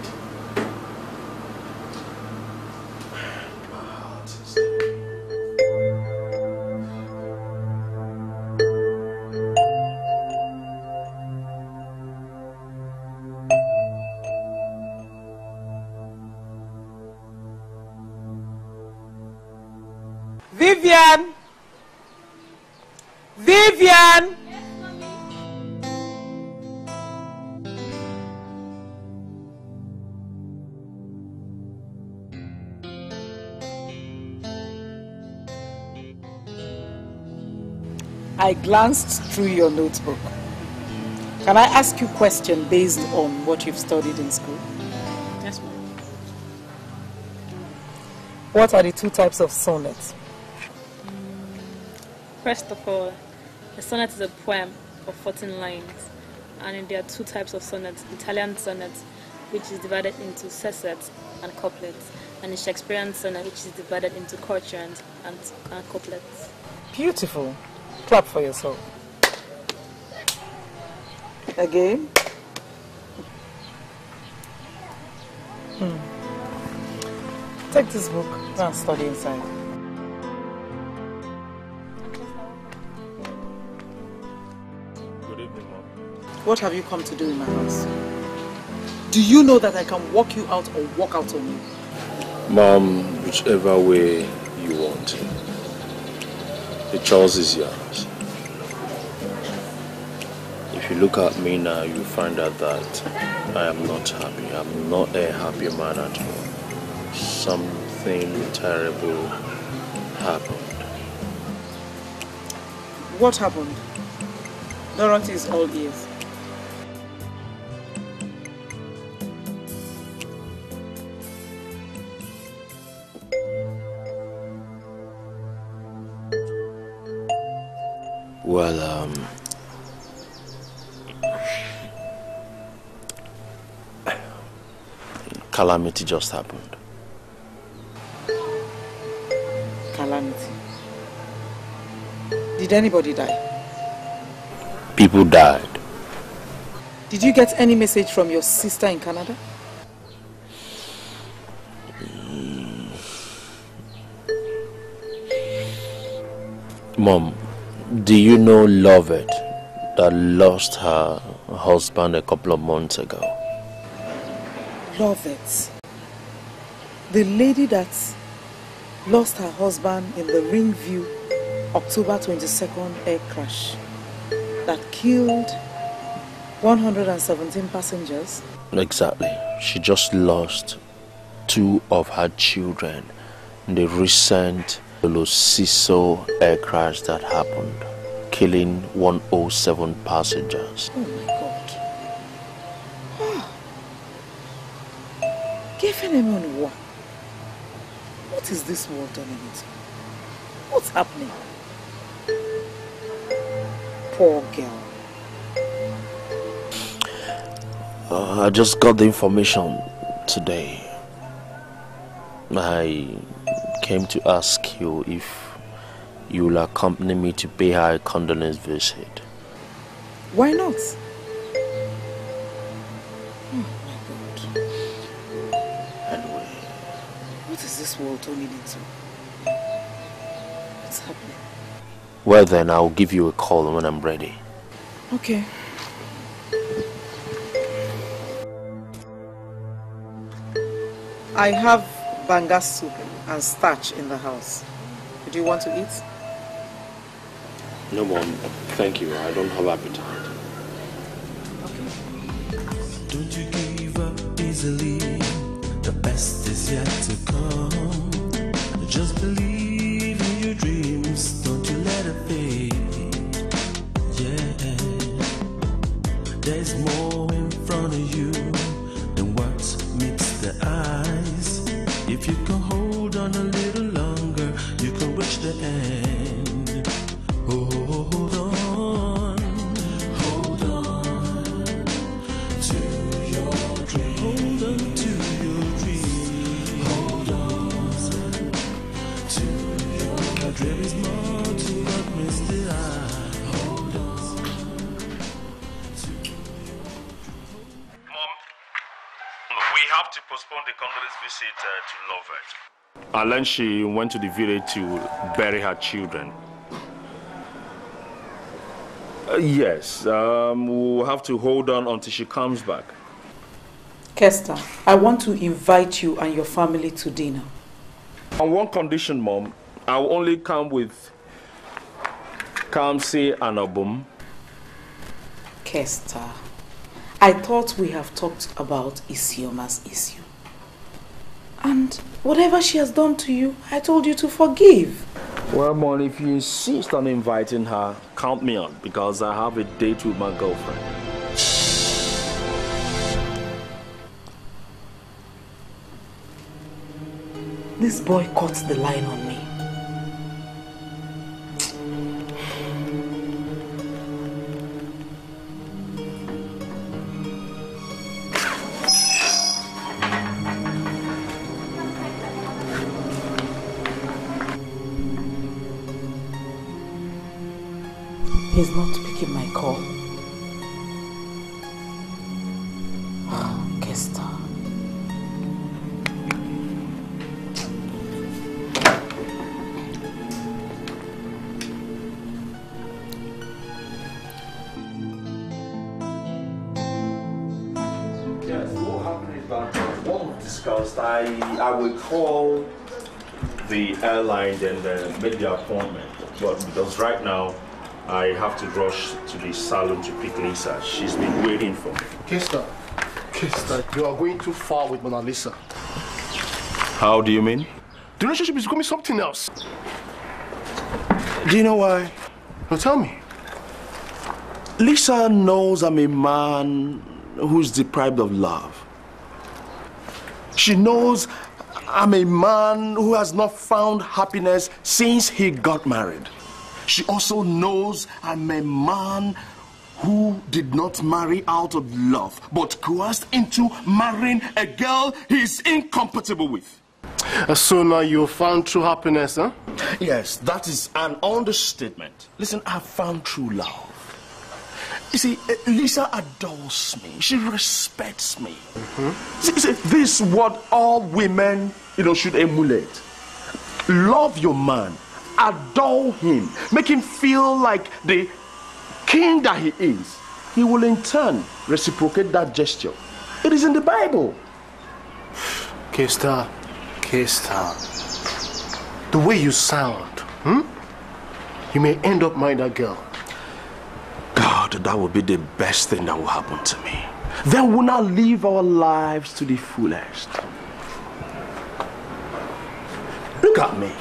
I glanced through your notebook. Can I ask you a question based on what you've studied in school? Yes, ma'am. What are the two types of sonnets? Mm, first of all, a sonnet is a poem of 14 lines, and there are two types of sonnets Italian sonnet, which is divided into sestets and couplets, and the Shakespearean sonnet, which is divided into quatrains and, and couplets. Beautiful. Clap for yourself. Again. Hmm. Take this book and study inside. Good evening, Mom. What have you come to do in my house? Do you know that I can walk you out or walk out on you? Mom, whichever way you want it. The choice is yours. If you look at me now, you find out that I am not happy. I'm not a happy man at all. Something terrible happened. What happened? Dorothy is all ears. Well, um. Calamity just happened. Calamity. Did anybody die? People died. Did you get any message from your sister in Canada? Mom, do you know Loveth that lost her husband a couple of months ago? Loveth. The lady that lost her husband in the Ringview October 22nd air crash that killed 117 passengers. Exactly. She just lost two of her children in the recent Losiso air crash that happened, killing 107 passengers. Oh my God. Gefenemon what? What is this world turning into? What's happening? Poor girl. Uh, I just got the information today. I came to ask you if you will accompany me to pay her a condolence visit. Why not? Oh, anyway. What is this world turning into? What's happening? Well then, I'll give you a call when I'm ready. Okay. I have banga soup and starch in the house. Do you want to eat? No, Mom. Thank you. I don't have appetite. Don't you give up easily. The best is yet to come. Learned she went to the village to bury her children. Uh, yes, um, we'll have to hold on until she comes back. Kester, I want to invite you and your family to dinner. On one condition, Mom, I'll only come with Kamsi and Abum. Kester, I thought we have talked about Isioma's issue. And whatever she has done to you, I told you to forgive. Well, Mom, if you insist on inviting her, count me on because I have a date with my girlfriend. This boy caught the line on me. He's not picking my call. Kester. Yes, what happened is that discussed, I, I will call the airline and uh, make the appointment. But because right now, I have to rush to the salon to pick Lisa. She's been waiting for me. Kester, Kester, you are going too far with Mona Lisa. How do you mean? The relationship is becoming something else. Do you know why? Now tell me. Lisa knows I'm a man who's deprived of love. She knows I'm a man who has not found happiness since he got married. She also knows I'm a man who did not marry out of love, but coerced into marrying a girl he's incompatible with. Uh, So now you found true happiness, huh? Yes, that is an understatement. Listen, I found true love. You see, eh, Lisa adores me. She respects me. See, see, this is what all women, you know, should emulate. Love your man, adore him, make him feel like the king that he is. He will in turn reciprocate that gesture. It is in the Bible. Kester, Kester, the way you sound, hmm? You may end up marrying that girl. God, that would be the best thing that will happen to me. Then we'll not live our lives to the fullest. Look at me.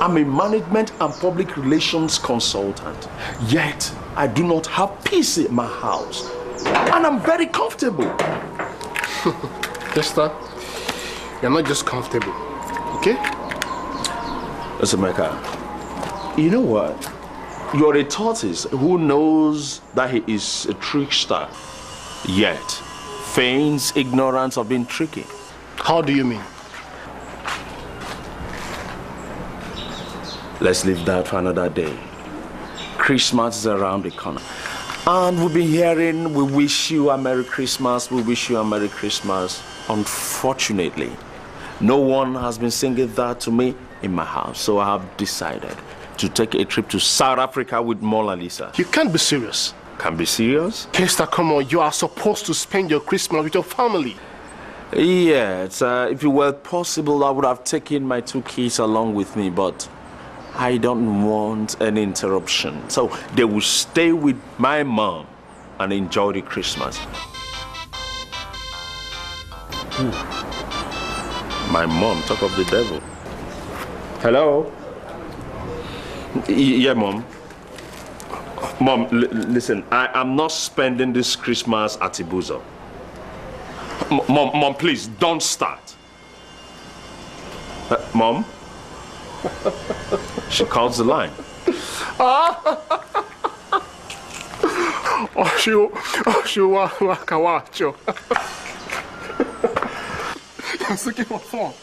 I'm a management and public relations consultant. Yet, I do not have peace in my house. And I'm very comfortable. [LAUGHS] Kester, you're not just comfortable, okay? Listen, Mecca, you know what? You're a tortoise who knows that he is a trickster, yet feigns ignorance of being tricky. How do you mean? Let's leave that for another day. Christmas is around the corner. And we'll be hearing, we wish you a Merry Christmas, we wish you a Merry Christmas. Unfortunately, no one has been singing that to me in my house, so I have decided to take a trip to South Africa with Mona Lisa. You can't be serious. Can be serious? Kester, come on, you are supposed to spend your Christmas with your family. Yes, uh, if it were possible, I would have taken my two kids along with me, but I don't want any interruption. So they will stay with my mom and enjoy the Christmas. Hmm. My mom, talk of the devil. Hello? Yeah, mom. Mom, listen, I am not spending this Christmas at Ibuzo. Mom, mom, please don't start. Uh, mom? [LAUGHS] she calls the line. [LAUGHS] Wa wakawacho. Yasuke [LAUGHS] wa phone.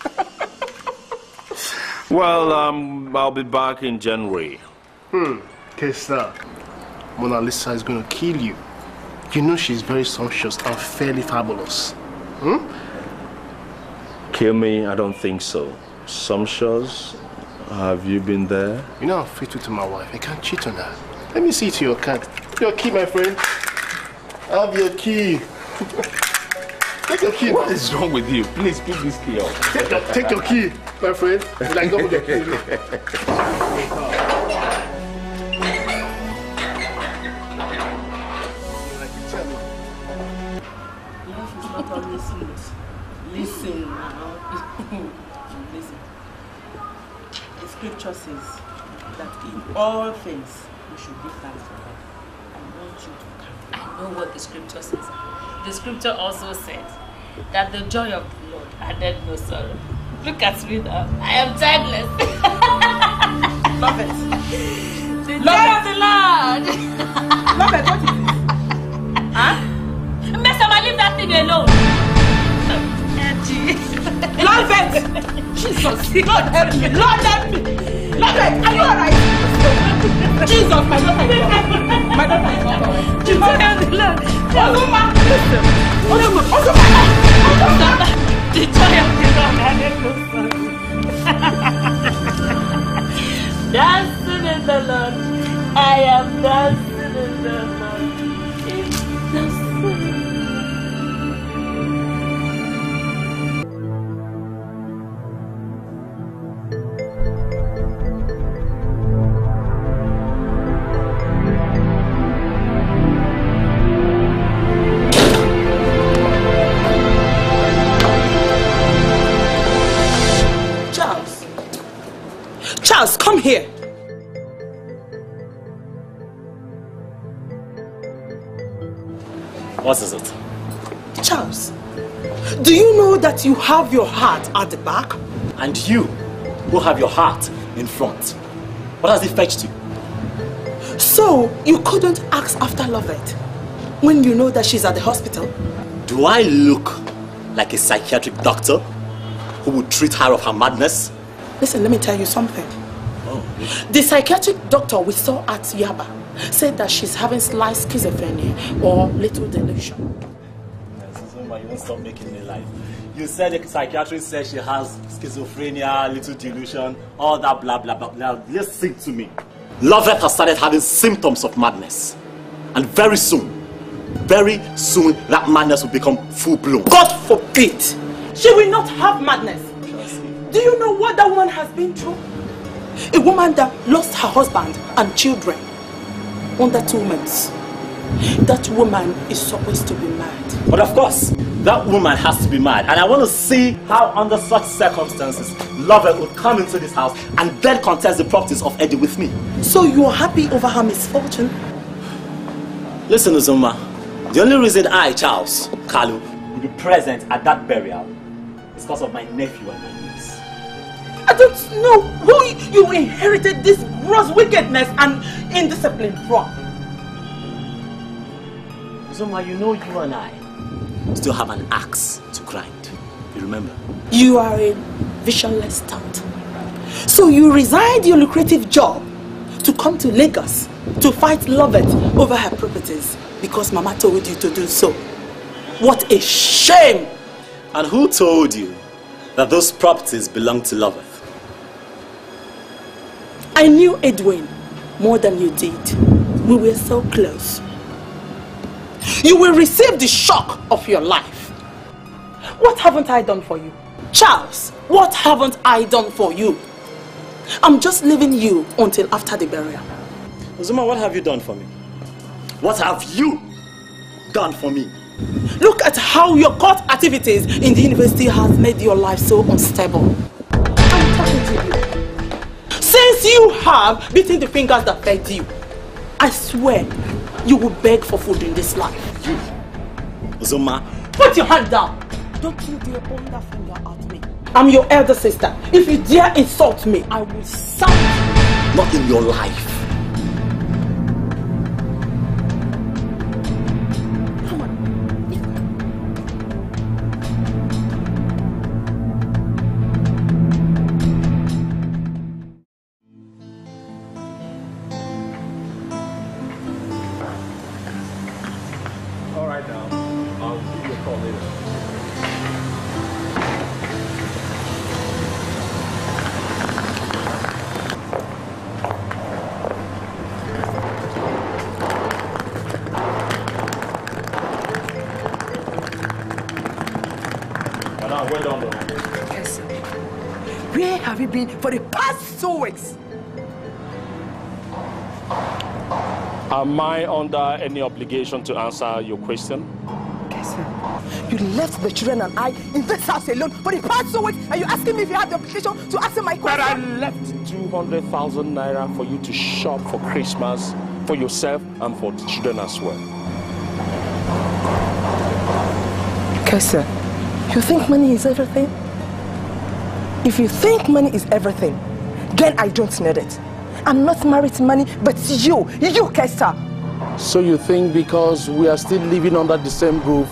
Well, um, I'll be back in January. Hmm, Kester, Mona Lisa is going to kill you. You know she's very sumptuous and fairly fabulous. Hmm? Kill me? I don't think so. Sumptuous? Have you been there? You know I'm faithful to my wife. I can't cheat on her. Let me see to your card. Your key, my friend. I have your key. [LAUGHS] Take your key. What is wrong with you? Please pick this key up. Take your, take your key, my friend. Like double your key. [LAUGHS] scripture says that in all things we should give thanks to God. I want you to come. I know what the scripture says. The scripture also says that the joy of the Lord added no sorrow. Look at me now. I am childless. [LAUGHS] Loveth. The joy of the Lord. [LAUGHS] Loveth. What is it? Huh? Mesama, leave that thing alone. It. Jesus. Lord help me. Lord help me. It. Are you alright? Jesus, my daughter is alright. My daughter is alright. Jesus. Lord help me. Lord. Ozuma. Listen. Ozuma. Ozuma. Ozuma. The joy of the Lord sorrow. dancing in the Lord. I am dancing that you have your heart at the back? And you, who have your heart in front, what has it fetched you? So you couldn't ask after Loveth when you know that she's at the hospital? Do I look like a psychiatric doctor who would treat her of her madness? Listen, let me tell you something. Oh. The psychiatric doctor we saw at Yaba said that she's having slight schizophrenia or little delusion. Zuma, you won't stop making me laugh. You said the psychiatrist said she has schizophrenia, little delusion, all that blah blah blah. Now listen to me. Loveth has started having symptoms of madness. And very soon, very soon, that madness will become full blown. God forbid! She will not have madness. Do you know what that woman has been through? A woman that lost her husband and children under two months. That woman is supposed to be mad. But of course, that woman has to be mad. And I want to see how, under such circumstances, Loveth would come into this house and then contest the properties of Eddie with me. So you are happy over her misfortune? Listen, Uzuma. The only reason I, Charles, Kalu, will be present at that burial is because of my nephew and my niece. I don't know who you inherited this gross wickedness and indiscipline from. Zuma, you know you and I still have an axe to grind. You remember? You are a visionless stout. So you resigned your lucrative job to come to Lagos to fight Loveth over her properties because Mama told you to do so. What a shame! And who told you that those properties belong to Loveth? I knew Edwin more than you did. We were so close. You will receive the shock of your life. What haven't I done for you? Charles, what haven't I done for you? I'm just leaving you until after the burial. Zuma, what have you done for me? What have you done for me? Look at how your court activities in the university has made your life so unstable. I'm talking to you. Since you have beaten the fingers that fed you, I swear you will beg for food in this life. You, Zuma. Put your hand down. Don't you dare point that finger at me. I'm your elder sister. If you dare insult me, I will sound you. Not in your life. Madam, well done, though. Yes. Where have you been for the past two weeks? Am I under any obligation to answer your question? You left the children and I in this house alone for the past two weeks and you're asking me if you have the obligation to answer my question. But I left 200,000 naira for you to shop for Christmas for yourself and for the children as well. Kester, you think money is everything? If you think money is everything, then I don't need it. I'm not married to money, but you, you, Kester. So you think because we are still living under the same roof,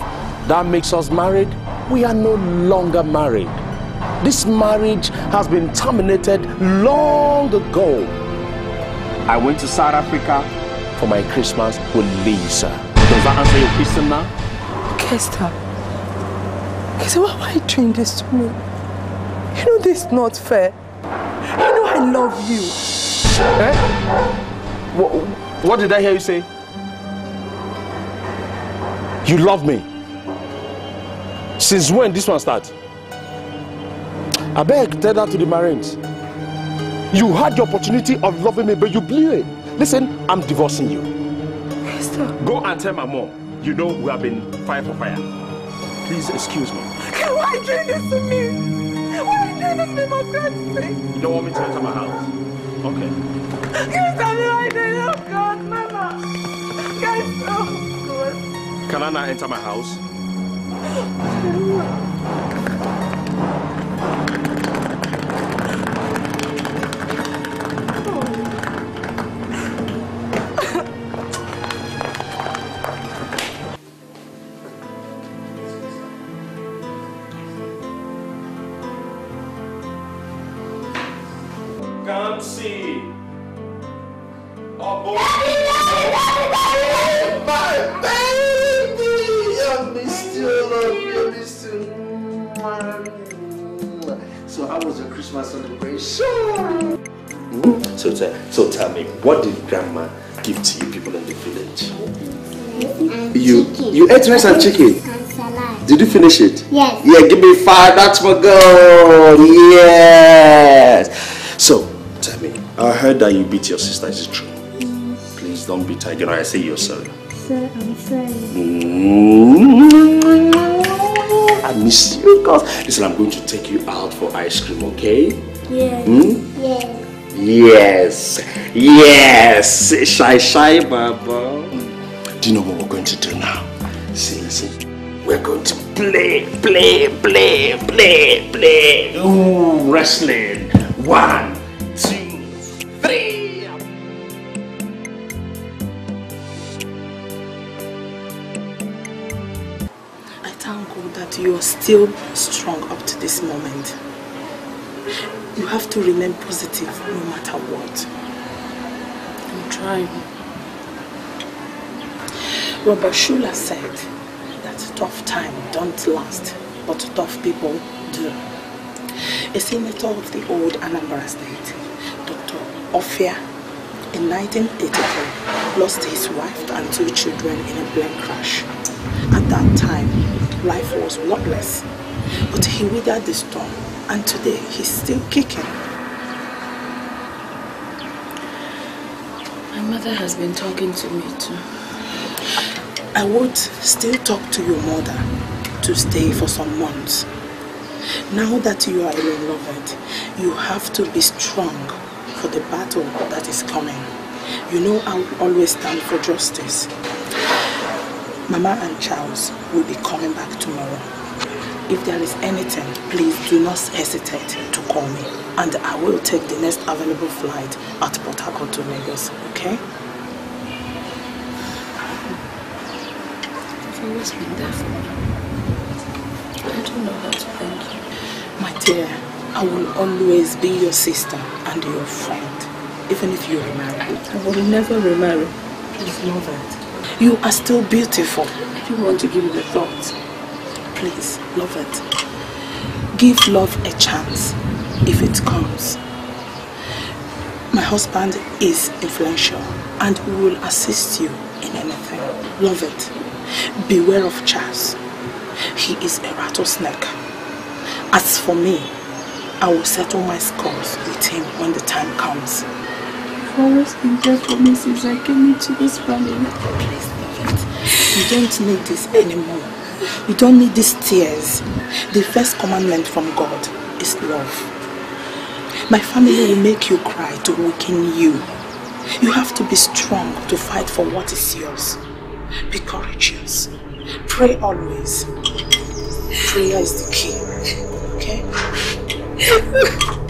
that makes us married? We are no longer married. This marriage has been terminated long ago. I went to South Africa for my Christmas with Lisa. Does that answer your question now? Kester, said, why are you doing this to me? You know this is not fair. You know I love you. Eh? What, what did I hear you say? You love me. Since when this one start? I beg, tell that to the Marines. You had the opportunity of loving me, but you blew it. Listen, I'm divorcing you. Go and tell my mom. You know we have been fire for fire. Please excuse me. Why are you doing this to me? Why are you doing this to me, for God's? You don't want me to enter my house? Okay. You tell me why you oh God, Mama. Guys, oh God. Can I not enter my house? So, tell, me, what did grandma give to you people in the village? You you ate rice and chicken? Did you finish it? Yes. Yeah, give me five. That's my girl. Yes. So, tell me, I heard that you beat your sister. Is it true? Please don't beat her again. or I say you're sorry. So, I'm sorry. Mm. I miss you, cause listen, I'm going to take you out for ice cream, okay? Yes. Hmm? Yes. Yes, yes, shy, shy, Baba. Do you know what we're going to do now? See, see, we're going to play, play, play, play, play. Ooh, wrestling. One, two, three. I thank God that you are still strong up to this moment. You have to remain positive no matter what. I'm trying. Robert Schuller said that tough time don't last, but tough people do. A senator of the old Anambra State, Dr. Ophia, in 1983, lost his wife and two children in a plane crash. At that time, life was worthless, but he weathered the storm, and today he's still kicking. My mother has been talking to me too. I would still talk to your mother to stay for some months. Now that you are beloved, you have to be strong for the battle that is coming. You know I will always stand for justice. Mama and Charles will be coming back tomorrow. If there is anything, please do not hesitate to call me and I will take the next available flight at Port Harcourt to Lagos, okay? You've always been there for me. I don't know how to thank you. My dear, I will always be your sister and your friend, even if you are married. I will never remarry. Please know that. You are still beautiful. I don't want to give you the thought. Please Loveth. Give love a chance if it comes. My husband is influential and will assist you in anything. Loveth. Beware of Charles. He is a rattlesnake. As for me, I will settle my scores with him when the time comes. You've always been there for me since I came into this family. Please love it. You don't need this anymore. You don't need these tears. The first commandment from God is love. My family will make you cry to weaken you. You have to be strong to fight for what is yours. Be courageous. Pray always. Prayer is the key. Okay? [LAUGHS]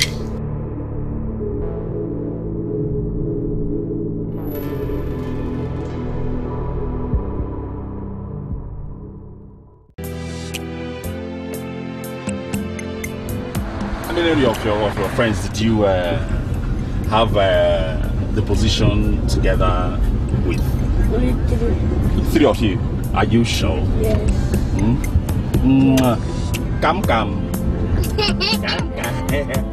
Many of your, of your friends did you uh, have uh, the position together with? Three. Three of you. Are you sure? Yes. Hmm? Mwah. Come, come. [LAUGHS] Come, come. [LAUGHS]